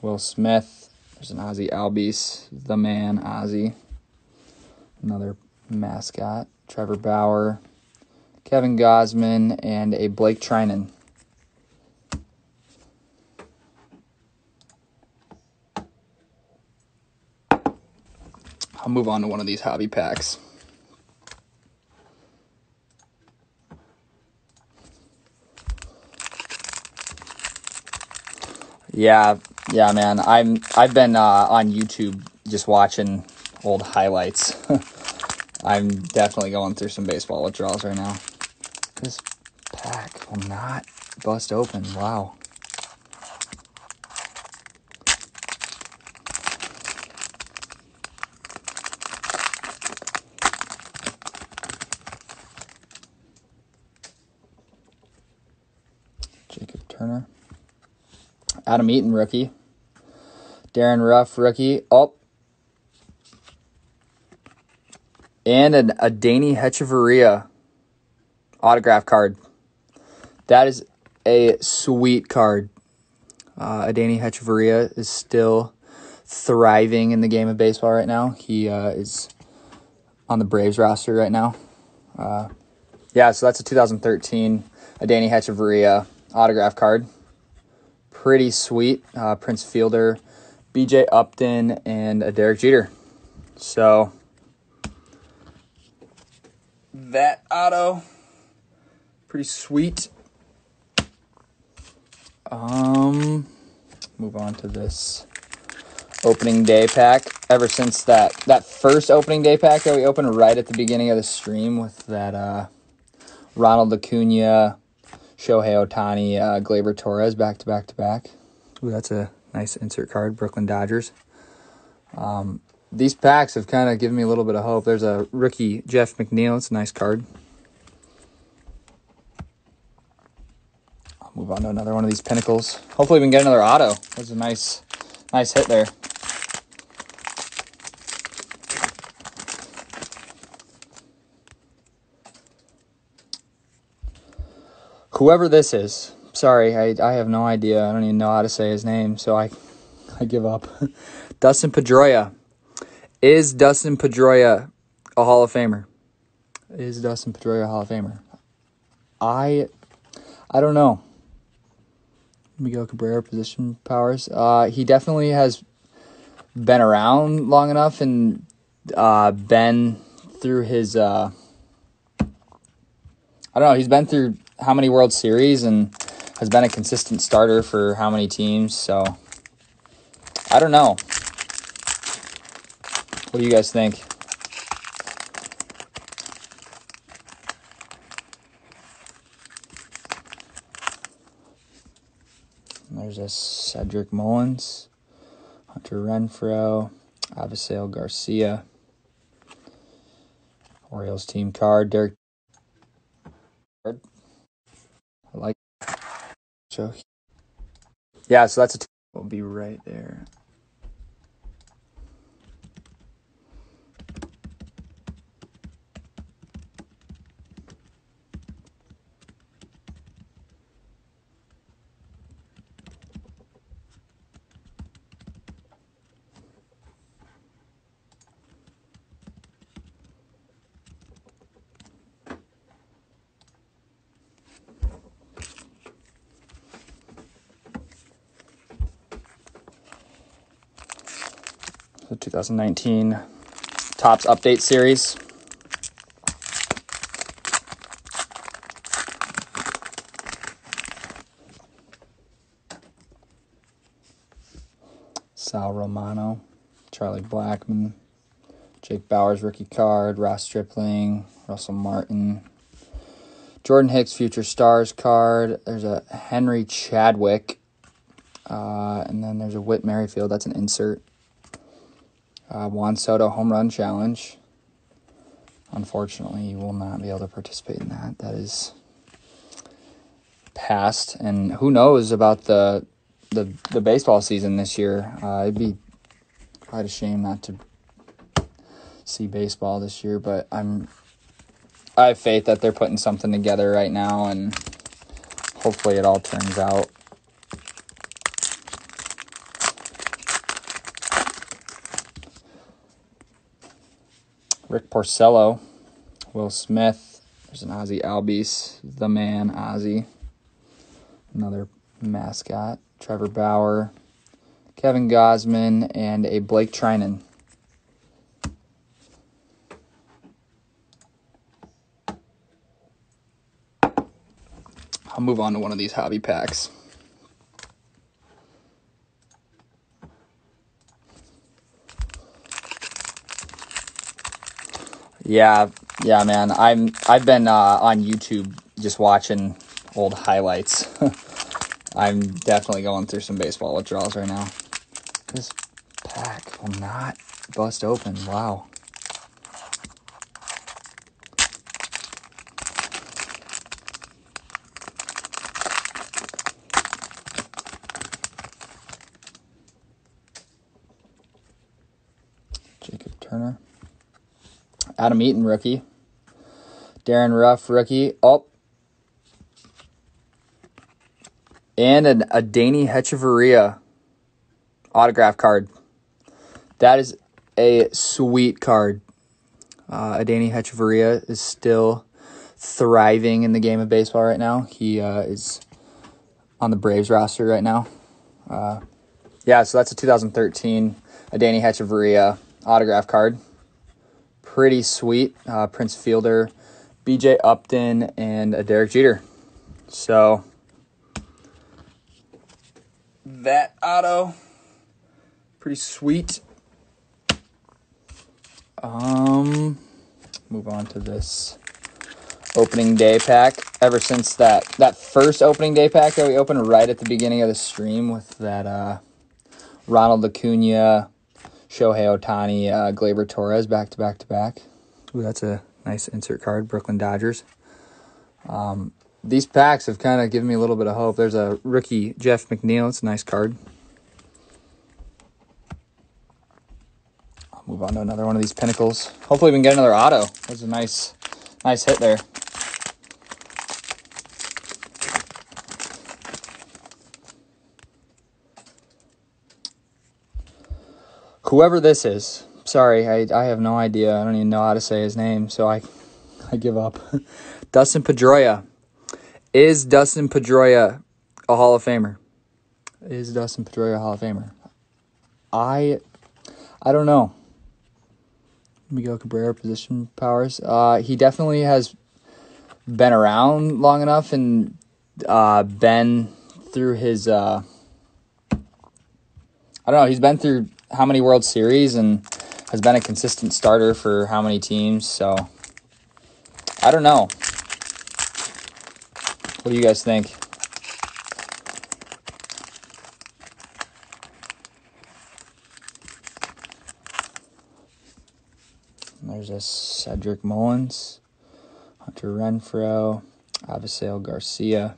Will Smith. There's an Ozzy Albies, the man Ozzy. Another mascot. Trevor Bauer, Kevin Gausman, and a Blake Treinen. I'll move on to one of these hobby packs. Yeah, yeah, man. I'm I've been uh, on YouTube just watching old highlights. I'm definitely going through some baseball withdrawals right now. This pack will not bust open. Wow. Jacob Turner. Adam Eaton, rookie. Darin Ruf, rookie. Oh. And an, a Danny Hechavarria autograph card. That is a sweet card. Uh, Adeiny Hechavarria is still thriving in the game of baseball right now. He uh, is on the Braves roster right now. Uh, yeah, so that's a 2013 Adeiny Hechavarria autograph card pretty sweet. Uh, Prince Fielder, BJ Upton, and a Derek Jeter. So that auto, pretty sweet. Um, move on to this opening day pack ever since that that first opening day pack that we opened right at the beginning of the stream with that uh, Ronald Acuna, Shohei Ohtani, uh, Gleyber Torres back to back to back. Ooh, that's a nice insert card, Brooklyn Dodgers. Um, these packs have kind of given me a little bit of hope. There's a rookie Jeff McNeil. It's a nice card. I'll move on to another one of these pinnacles. Hopefully, we can get another auto. That was a nice, nice hit there. Whoever this is, sorry, I, I have no idea. I don't even know how to say his name, so I, I give up. Dustin Pedroia. Is Dustin Pedroia a Hall of Famer? Is Dustin Pedroia a Hall of Famer? I I don't know. Miguel Cabrera position powers. Uh, he definitely has been around long enough and uh, been through his. Uh, I don't know. He's been through how many World Series and has been a consistent starter for how many teams. So I don't know. What do you guys think? There's a Cedric Mullins, Hunter Renfroe, Avisail Garcia, Orioles team card, Derek. So, yeah, so that's a. T- will be right there. 2019 Topps Update Series. Sal Romano, Charlie Blackmon, Jake Bauers rookie card, Ross Stripling, Russell Martin, Jordan Hicks Future Stars card. There's a Henry Chadwick, uh, and then there's a Whit Merrifield. That's an insert. Uh, Juan Soto home run challenge. Unfortunately, you will not be able to participate in that. That is past, and who knows about the the the baseball season this year? Uh, it'd be quite a shame not to see baseball this year, but I'm I have faith that they're putting something together right now, and hopefully it all turns out. Rick Porcello, Will Smith. There's an Ozzy Albies, the man Ozzy. Another mascot. Trevor Bauer, Kevin Gausman, and a Blake Treinen. I'll move on to one of these hobby packs. Yeah, yeah, man. I'm I've been uh, on YouTube just watching old highlights. I'm definitely going through some baseball withdrawals right now. This pack will not bust open. Wow. Jacob Turner. Adam Eaton, rookie. Darin Ruf, rookie. Oh. And an, Adeiny Hechavarria autograph card. That is a sweet card. Uh, Adeiny Hechavarria is still thriving in the game of baseball right now. He uh, is on the Braves roster right now. Uh, yeah, so that's a 2013 Adeiny Hechavarria autograph card pretty sweet. Uh, Prince Fielder, BJ Upton, and a Derek Jeter. So that auto, Pretty sweet. Um, move on to this opening day pack. Ever since that that first opening day pack that we opened right at the beginning of the stream with that uh, Ronald Acuna, Shohei Ohtani, uh, Gleyber Torres back to back to back. Ooh, that's a nice insert card. Brooklyn Dodgers. Um, these packs have kind of given me a little bit of hope. There's a rookie Jeff McNeil. It's a nice card. I'll move on to another one of these pinnacles. Hopefully, we can get another auto. That's a nice, nice hit there. Whoever this is, sorry, I, I have no idea. I don't even know how to say his name, so I I give up. Dustin Pedroia. Is Dustin Pedroia a Hall of Famer? Is Dustin Pedroia a Hall of Famer? I I don't know. Miguel Cabrera position powers. Uh, he definitely has been around long enough and uh, been through his. Uh, I don't know. He's been through how many World Series and has been a consistent starter for how many teams. So I don't know. What do you guys think? There's a Cedric Mullins, Hunter Renfroe, Avisail Garcia,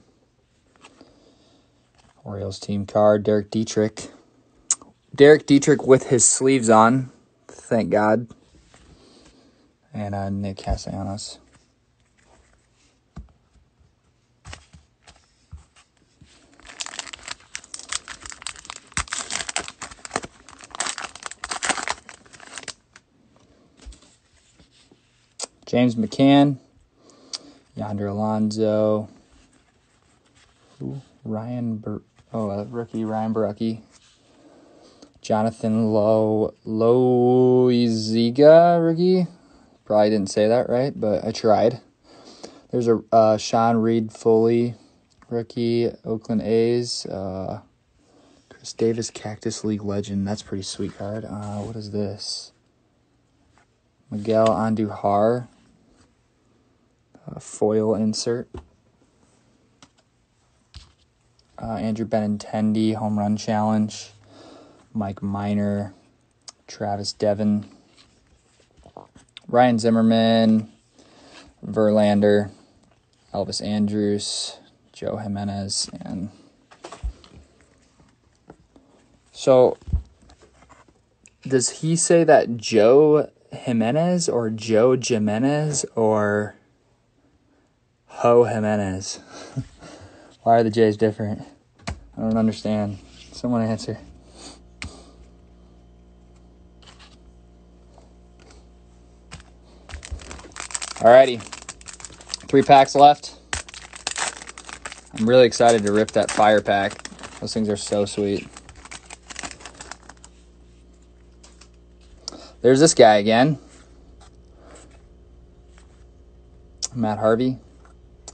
Orioles team card, Derek Dietrich. Derek Dietrich with his sleeves on, thank God. And uh, Nick Castellanos. James McCann, Yonder Alonso, Ooh, Ryan, Bar- oh, uh, rookie Ryan Borucki, Jonathan Low Loaisiga, rookie. Probably didn't say that right, but I tried. There's a uh, Sean Reid-Foley, rookie, Oakland A's. Uh, Chris Davis, Cactus League legend. That's pretty sweet card. Uh, what is this? Miguel Andujar, uh, foil insert. Uh, Andrew Benintendi, home run challenge. Mike Minor, Travis Devon, Ryan Zimmerman, Verlander, Elvis Andrus, Joe Jimenez, and so does he say that Joe Jimenez or Joe Jimenez or Ho Jimenez? Why are the J's different? I don't understand. Someone answer. Alrighty. Three packs left. I'm really excited to rip that fire pack. Those things are so sweet. There's this guy again. Matt Harvey.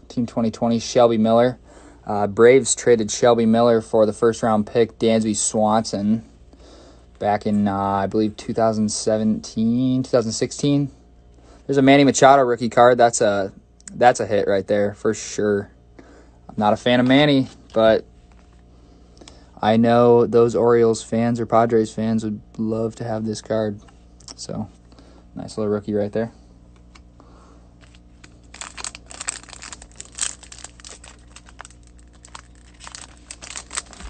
Team 2020, Shelby Miller. Uh, Braves traded Shelby Miller for the first round pick, Dansby Swanson, back in, uh, I believe, 2017, 2016. There's a Manny Machado rookie card. That's a that's a hit right there for sure. I'm not a fan of Manny, but I know those Orioles fans or Padres fans would love to have this card. So, nice little rookie right there.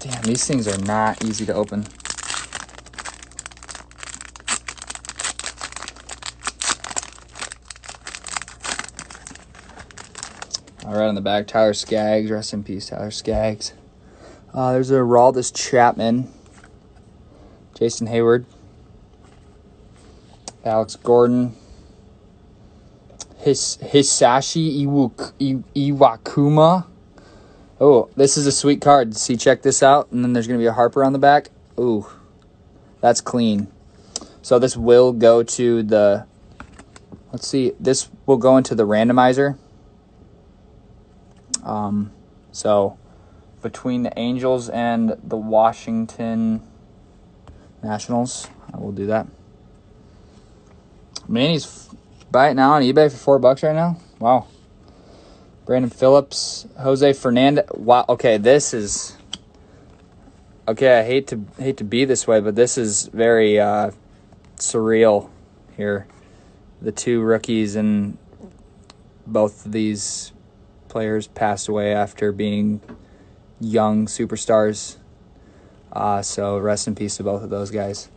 Damn, these things are not easy to open. Right, on the back, Tyler Skaggs. Rest in peace, Tyler Skaggs. Uh, there's a Aroldis Chapman, Jason Heyward, Alex Gordon, His Hisashi Iwuk, Iwakuma. Oh, this is a sweet card. See, check this out. And then there's going to be a Harper on the back. Ooh, that's clean. So this will go to the, let's see, this will go into the randomizer. Um, so between the Angels and the Washington, Nationals. I will do that. Manny's it now on eBay for four bucks right now. Wow. Brandon Phillips, Jose Fernandez. Wow. Okay, this is. Okay, I hate to hate to be this way, but this is very uh, surreal here. The two rookies and both of these players passed away after being young superstars. Uh, so rest in peace to both of those guys.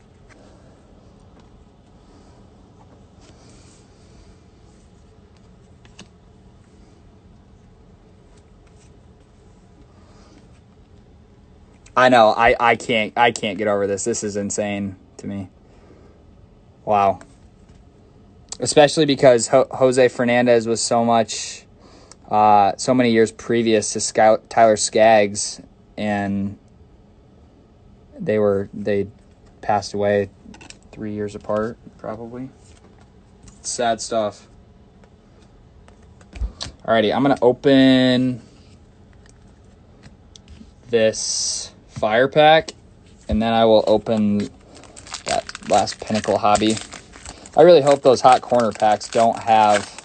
I know. I, I can't I can't get over this. This is insane to me. Wow. Especially because Ho- Jose Fernandez was so much, uh, so many years previous to Sky- Tyler Skaggs, and they were they passed away three years apart, probably. Sad stuff. Alrighty, I'm gonna open this fire pack, and then I will open that last Pinnacle hobby. I really hope those hot corner packs don't have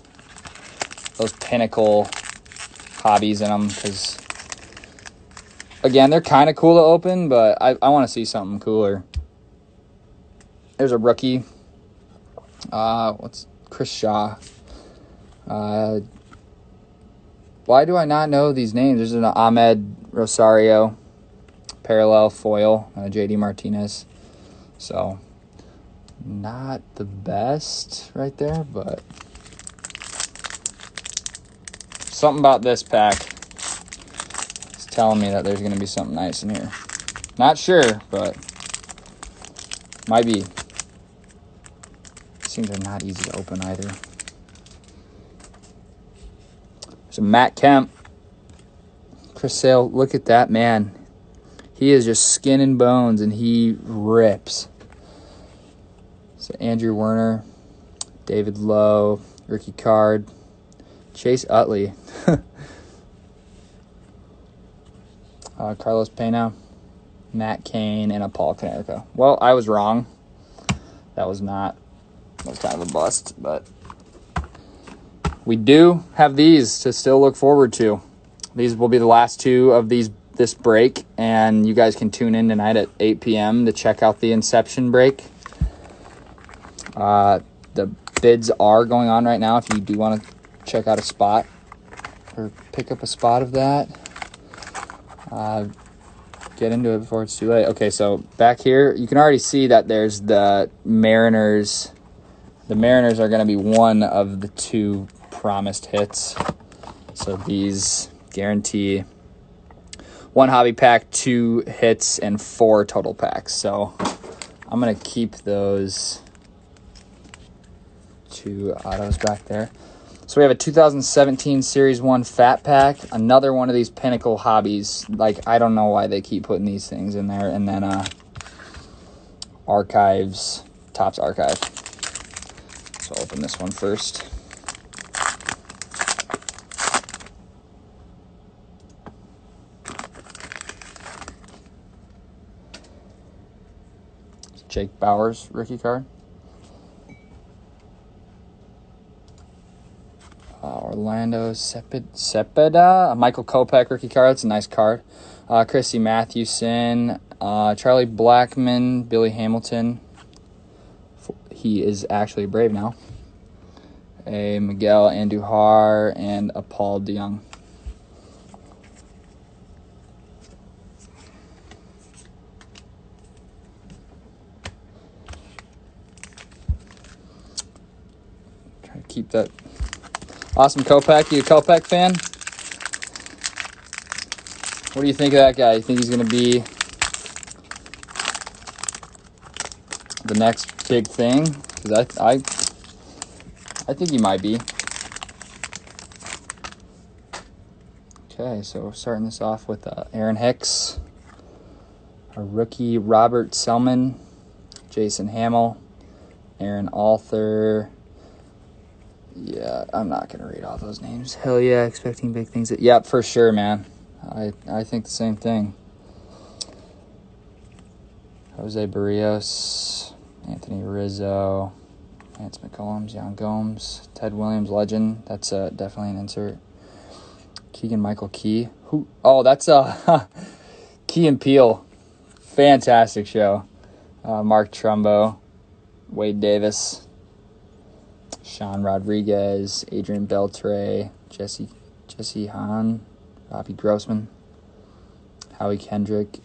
those Pinnacle hobbies in them because, again, they're kind of cool to open, but I, I want to see something cooler. There's a rookie. Uh, what's Chris Shaw? Uh, why do I not know these names? There's an Amed Rosario parallel foil, uh, JD Martinez. So, not the best right there, but something about this pack is telling me that there's going to be something nice in here. Not sure, but might be. Seems they're not easy to open either. So Matt Kemp. Chris Sale, look at that man. He is just skin and bones and he rips. So Andrew Werner, David Lowe, Ricky Card, Chase Utley, uh, Carlos Pena, Matt Cain, and a Paul Konerko. Well, I was wrong. That was not. That was kind of a bust, but we do have these to still look forward to. These will be the last two of these this break, and you guys can tune in tonight at 8 p.m. to check out the Inception break. Uh, the bids are going on right now if you do want to check out a spot or pick up a spot of that. Uh, get into it before it's too late. Okay, so back here, you can already see that there's the Mariners. The Mariners are going to be one of the two promised hits. So these guarantee one hobby pack, two hits, and four total packs. So I'm going to keep those two autos back there. So we have a 2017 Series 1 Fat Pack, another one of these Pinnacle Hobbies. Like, I don't know why they keep putting these things in there. And then uh, Archives, Topps Archive. So I'll open this one first. Jake Bauers rookie card. Uh, Orlando Ceped, Cepeda, a Michael Kopech rookie card. That's a nice card. Uh, Christy Mathewson, uh, Charlie Blackmon, Billy Hamilton. He is actually Brave now. A Miguel Andujar and a Paul DeJong. Try to keep that awesome Kopech. You a Kopech fan? What do you think of that guy? You think he's going to be the next big thing? Because I, I, I think he might be. Okay, so we're starting this off with uh, Aaron Hicks, a rookie Robert Selman, Jason Hammel, Aaron Altherr. Yeah, I'm not gonna read all those names. Hell yeah, expecting big things. Yep, for sure, man. I I think the same thing. Jose Berrios, Anthony Rizzo, Lance McCullum, John Gomes, Ted Williams, legend. That's uh, definitely an insert. Keegan Michael Key. Who? Oh, that's uh, Key and Peele. Fantastic show. Uh, Mark Trumbo, Wade Davis, Sean Rodriguez, Adrian Beltre, Jesse Jesse Hahn, Robbie Grossman, Howie Kendrick,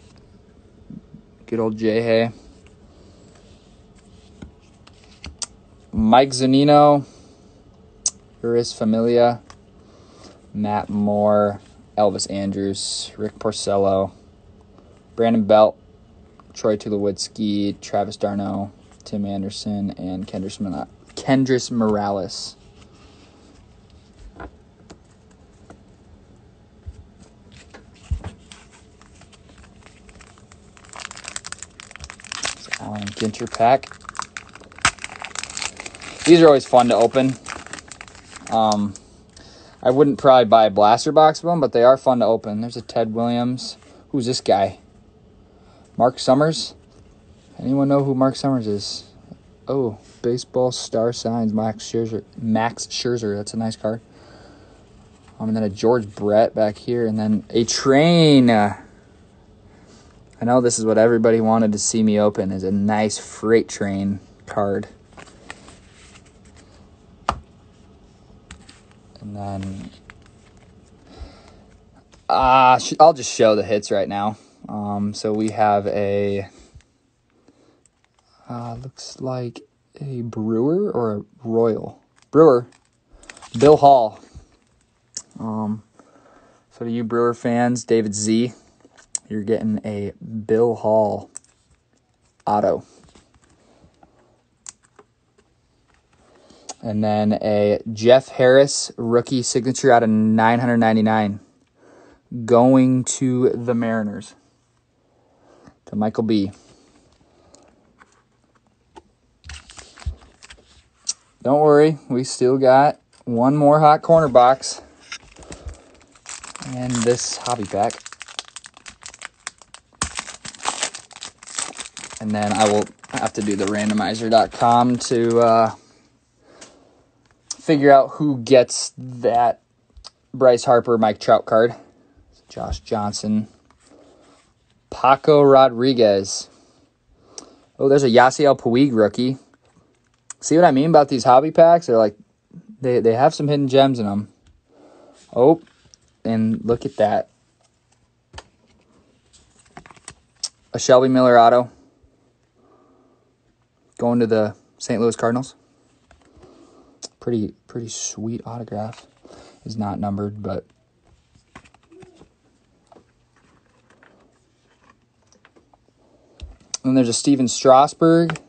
good old Jay Hay, Mike Zunino, Jeurys Familia, Matt Moore, Elvis Andrus, Rick Porcello, Brandon Belt, Troy Tulowitzki, Travis d'Arnaud, Tim Anderson, and Kendrick, Kendrys Morales. Allen Ginter pack. These are always fun to open. Um, I wouldn't probably buy a blaster box of them, but they are fun to open. There's a Ted Williams. Who's this guy? Mark Summers? Anyone know who Mark Summers is? Oh, baseball star signs Max Scherzer. Max Scherzer. That's a nice card. Um, and then a George Brett back here, and then a train. I know this is what everybody wanted to see me open is a nice freight train card. And then uh, I'll just show the hits right now. Um, so we have a uh, looks like a Brewer or a Royal Brewer. Bill Hall. Um, so to you Brewer fans, David Z, you're getting a Bill Hall auto. And then a Jeff Harris rookie signature out of 999 going to the Mariners. To Michael B. Don't worry, we still got one more hot corner box and this hobby pack. And then I will have to do the randomizer.com to uh, figure out who gets that Bryce Harper Mike Trout card. Josh Johnson. Paco Rodriguez. Oh, there's a Yasiel Puig rookie. See what I mean about these hobby packs? They're like, they, they have some hidden gems in them. Oh, and look at that. A Shelby Miller auto. Going to the St. Louis Cardinals. Pretty, pretty sweet autograph. Is not numbered, but And there's a Stephen Strasburg.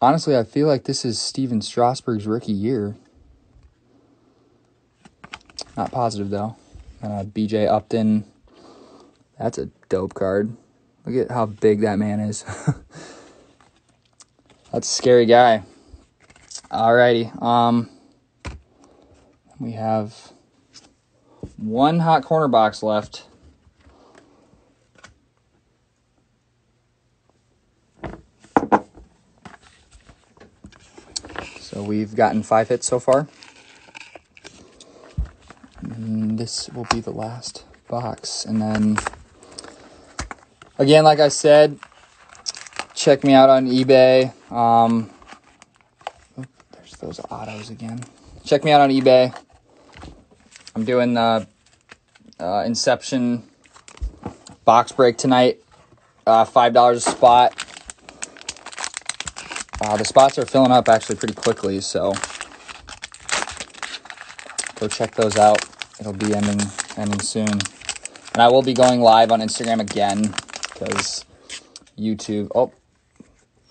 Honestly, I feel like this is Stephen Strasburg's rookie year. Not positive though. Uh, BJ Upton. That's a dope card. Look at how big that man is. That's a scary guy. Alrighty. Um, we have one hot corner box left. So we've gotten five hits so far. And this will be the last box. And then, again, like I said, check me out on eBay. Um, oh, there's those autos again. Check me out on eBay. I'm doing the uh, Inception box break tonight. Uh, $5 a spot. Uh, the spots are filling up actually pretty quickly, so go check those out. It'll be ending ending soon, and I will be going live on Instagram again because YouTube. Oh,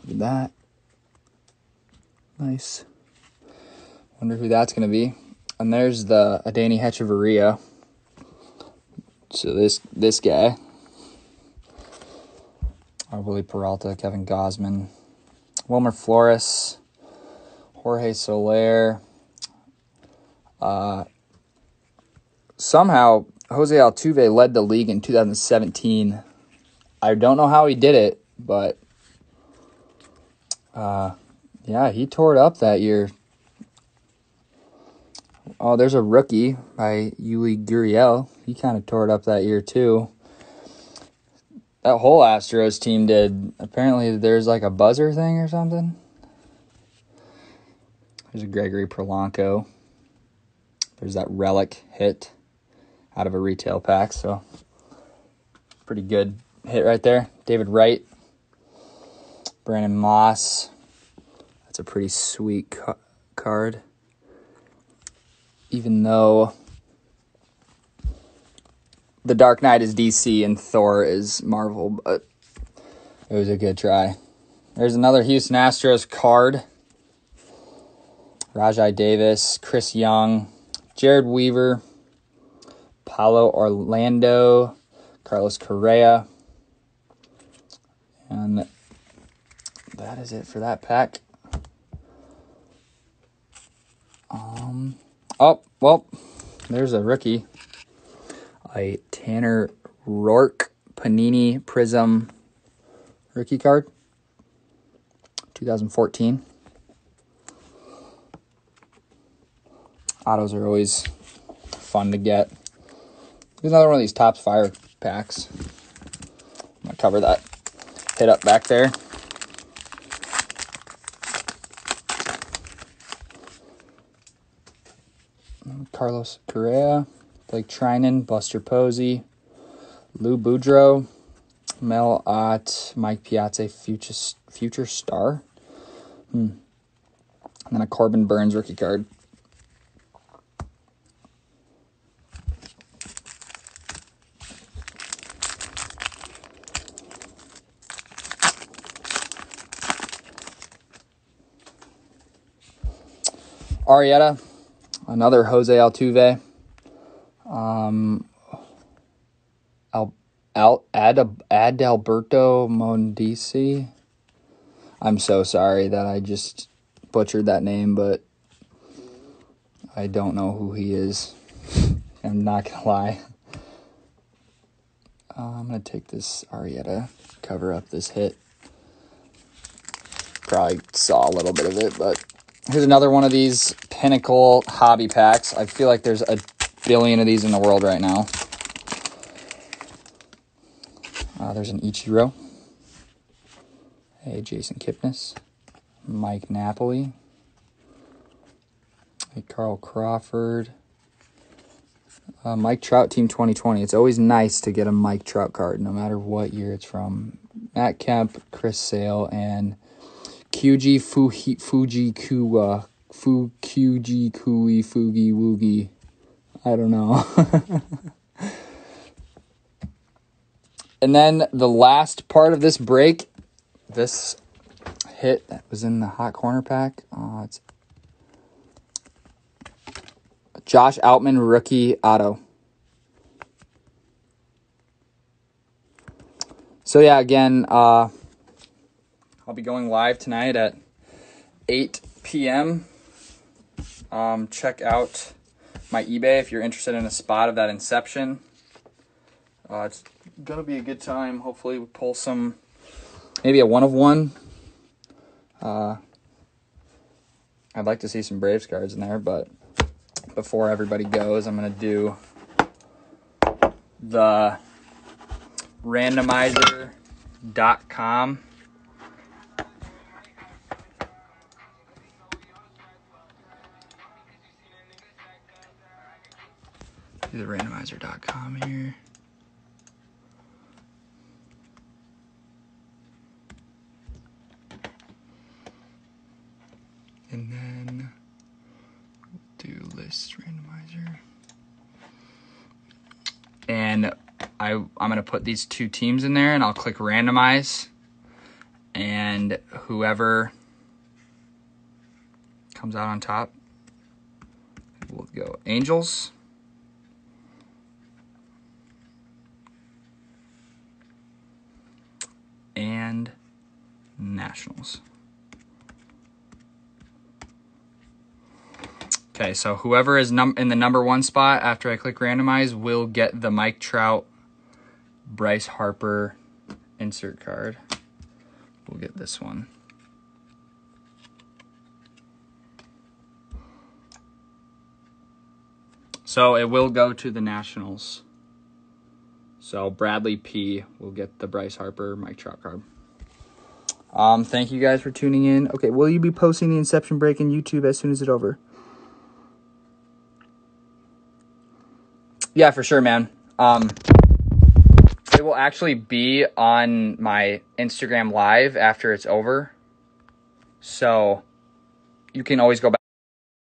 look at that! Nice. Wonder who that's gonna be. And there's the Adeiny Hechavarria. So this this guy. Wily Peralta, Kevin Gausman, Wilmer Flores, Jorge Soler. Uh, somehow, Jose Altuve led the league in 2017 I don't know how he did it, but uh, yeah, he tore it up that year. Oh, there's a rookie by Yuli Gurriel. He kind of tore it up that year too. That whole Astros team did. Apparently, there's like a buzzer thing or something. There's a Gregory Polanco. There's that relic hit out of a retail pack. So, pretty good hit right there. David Wright, Brandon Moss. That's a pretty sweet ca- card. Even though the Dark Knight is DC and Thor is Marvel, but it was a good try. There's another Houston Astros card. Rajai Davis, Chris Young, Jered Weaver, Paulo Orlando, Carlos Correa. And that is it for that pack. Um oh, well, there's a rookie. A Tanner Roark Panini Prism rookie card. 2014. Autos are always fun to get. There's another one of these Topps Fire packs. I'm gonna cover that hit up back there. Carlos Correa, Blake Treinen, Buster Posey, Lou Boudreau, Mel Ott, Mike Piazza, Future Future Star. Hmm. And then a Corbin Burnes rookie card. Arrieta, another Jose Altuve. Um, Al, Al, Ad, Adalberto Mondesi. I'm so sorry that I just butchered that name, but I don't know who he is. I'm not gonna lie. Uh, I'm gonna take this Arrieta, cover up this hit. Probably saw a little bit of it, but Here's another one of these Pinnacle hobby packs. I feel like there's a billion of these in the world right now. Uh, there's an Ichiro. Hey, Jason Kipnis. Mike Napoli. Hey, Carl Crawford. Uh, Mike Trout Team 2020. It's always nice to get a Mike Trout card, no matter what year it's from. Matt Kemp, Chris Sale, and QG Fuji Fuji Fu QG Kui Fugi Woogie. I don't know. and then the last part of this break, this hit that was in the hot corner pack. Uh, it's Josh Outman rookie auto. So yeah, again, uh, I'll be going live tonight at 8 p.m. Um, check out my eBay if you're interested in a spot of that Inception. Uh, it's gonna be a good time. Hopefully, we pull some, maybe a one of one. Uh, I'd like to see some Braves cards in there, but before everybody goes, I'm gonna do the randomizer.com do the randomizer.com here. And then do list randomizer. And I I'm gonna put these two teams in there and I'll click randomize and whoever comes out on top will go Angels. And Nationals. Okay, so whoever is num- in the number one spot after I click randomize will get the Mike Trout, Bryce Harper, insert card. We'll get this one. So it will go to the Nationals. So Bradley P will get the Bryce Harper Mike Trout card. Um, thank you guys for tuning in. Okay, will you be posting the Inception break in YouTube as soon as it's over? Yeah, for sure, man. Um, it will actually be on my Instagram live after it's over. So you can always go back.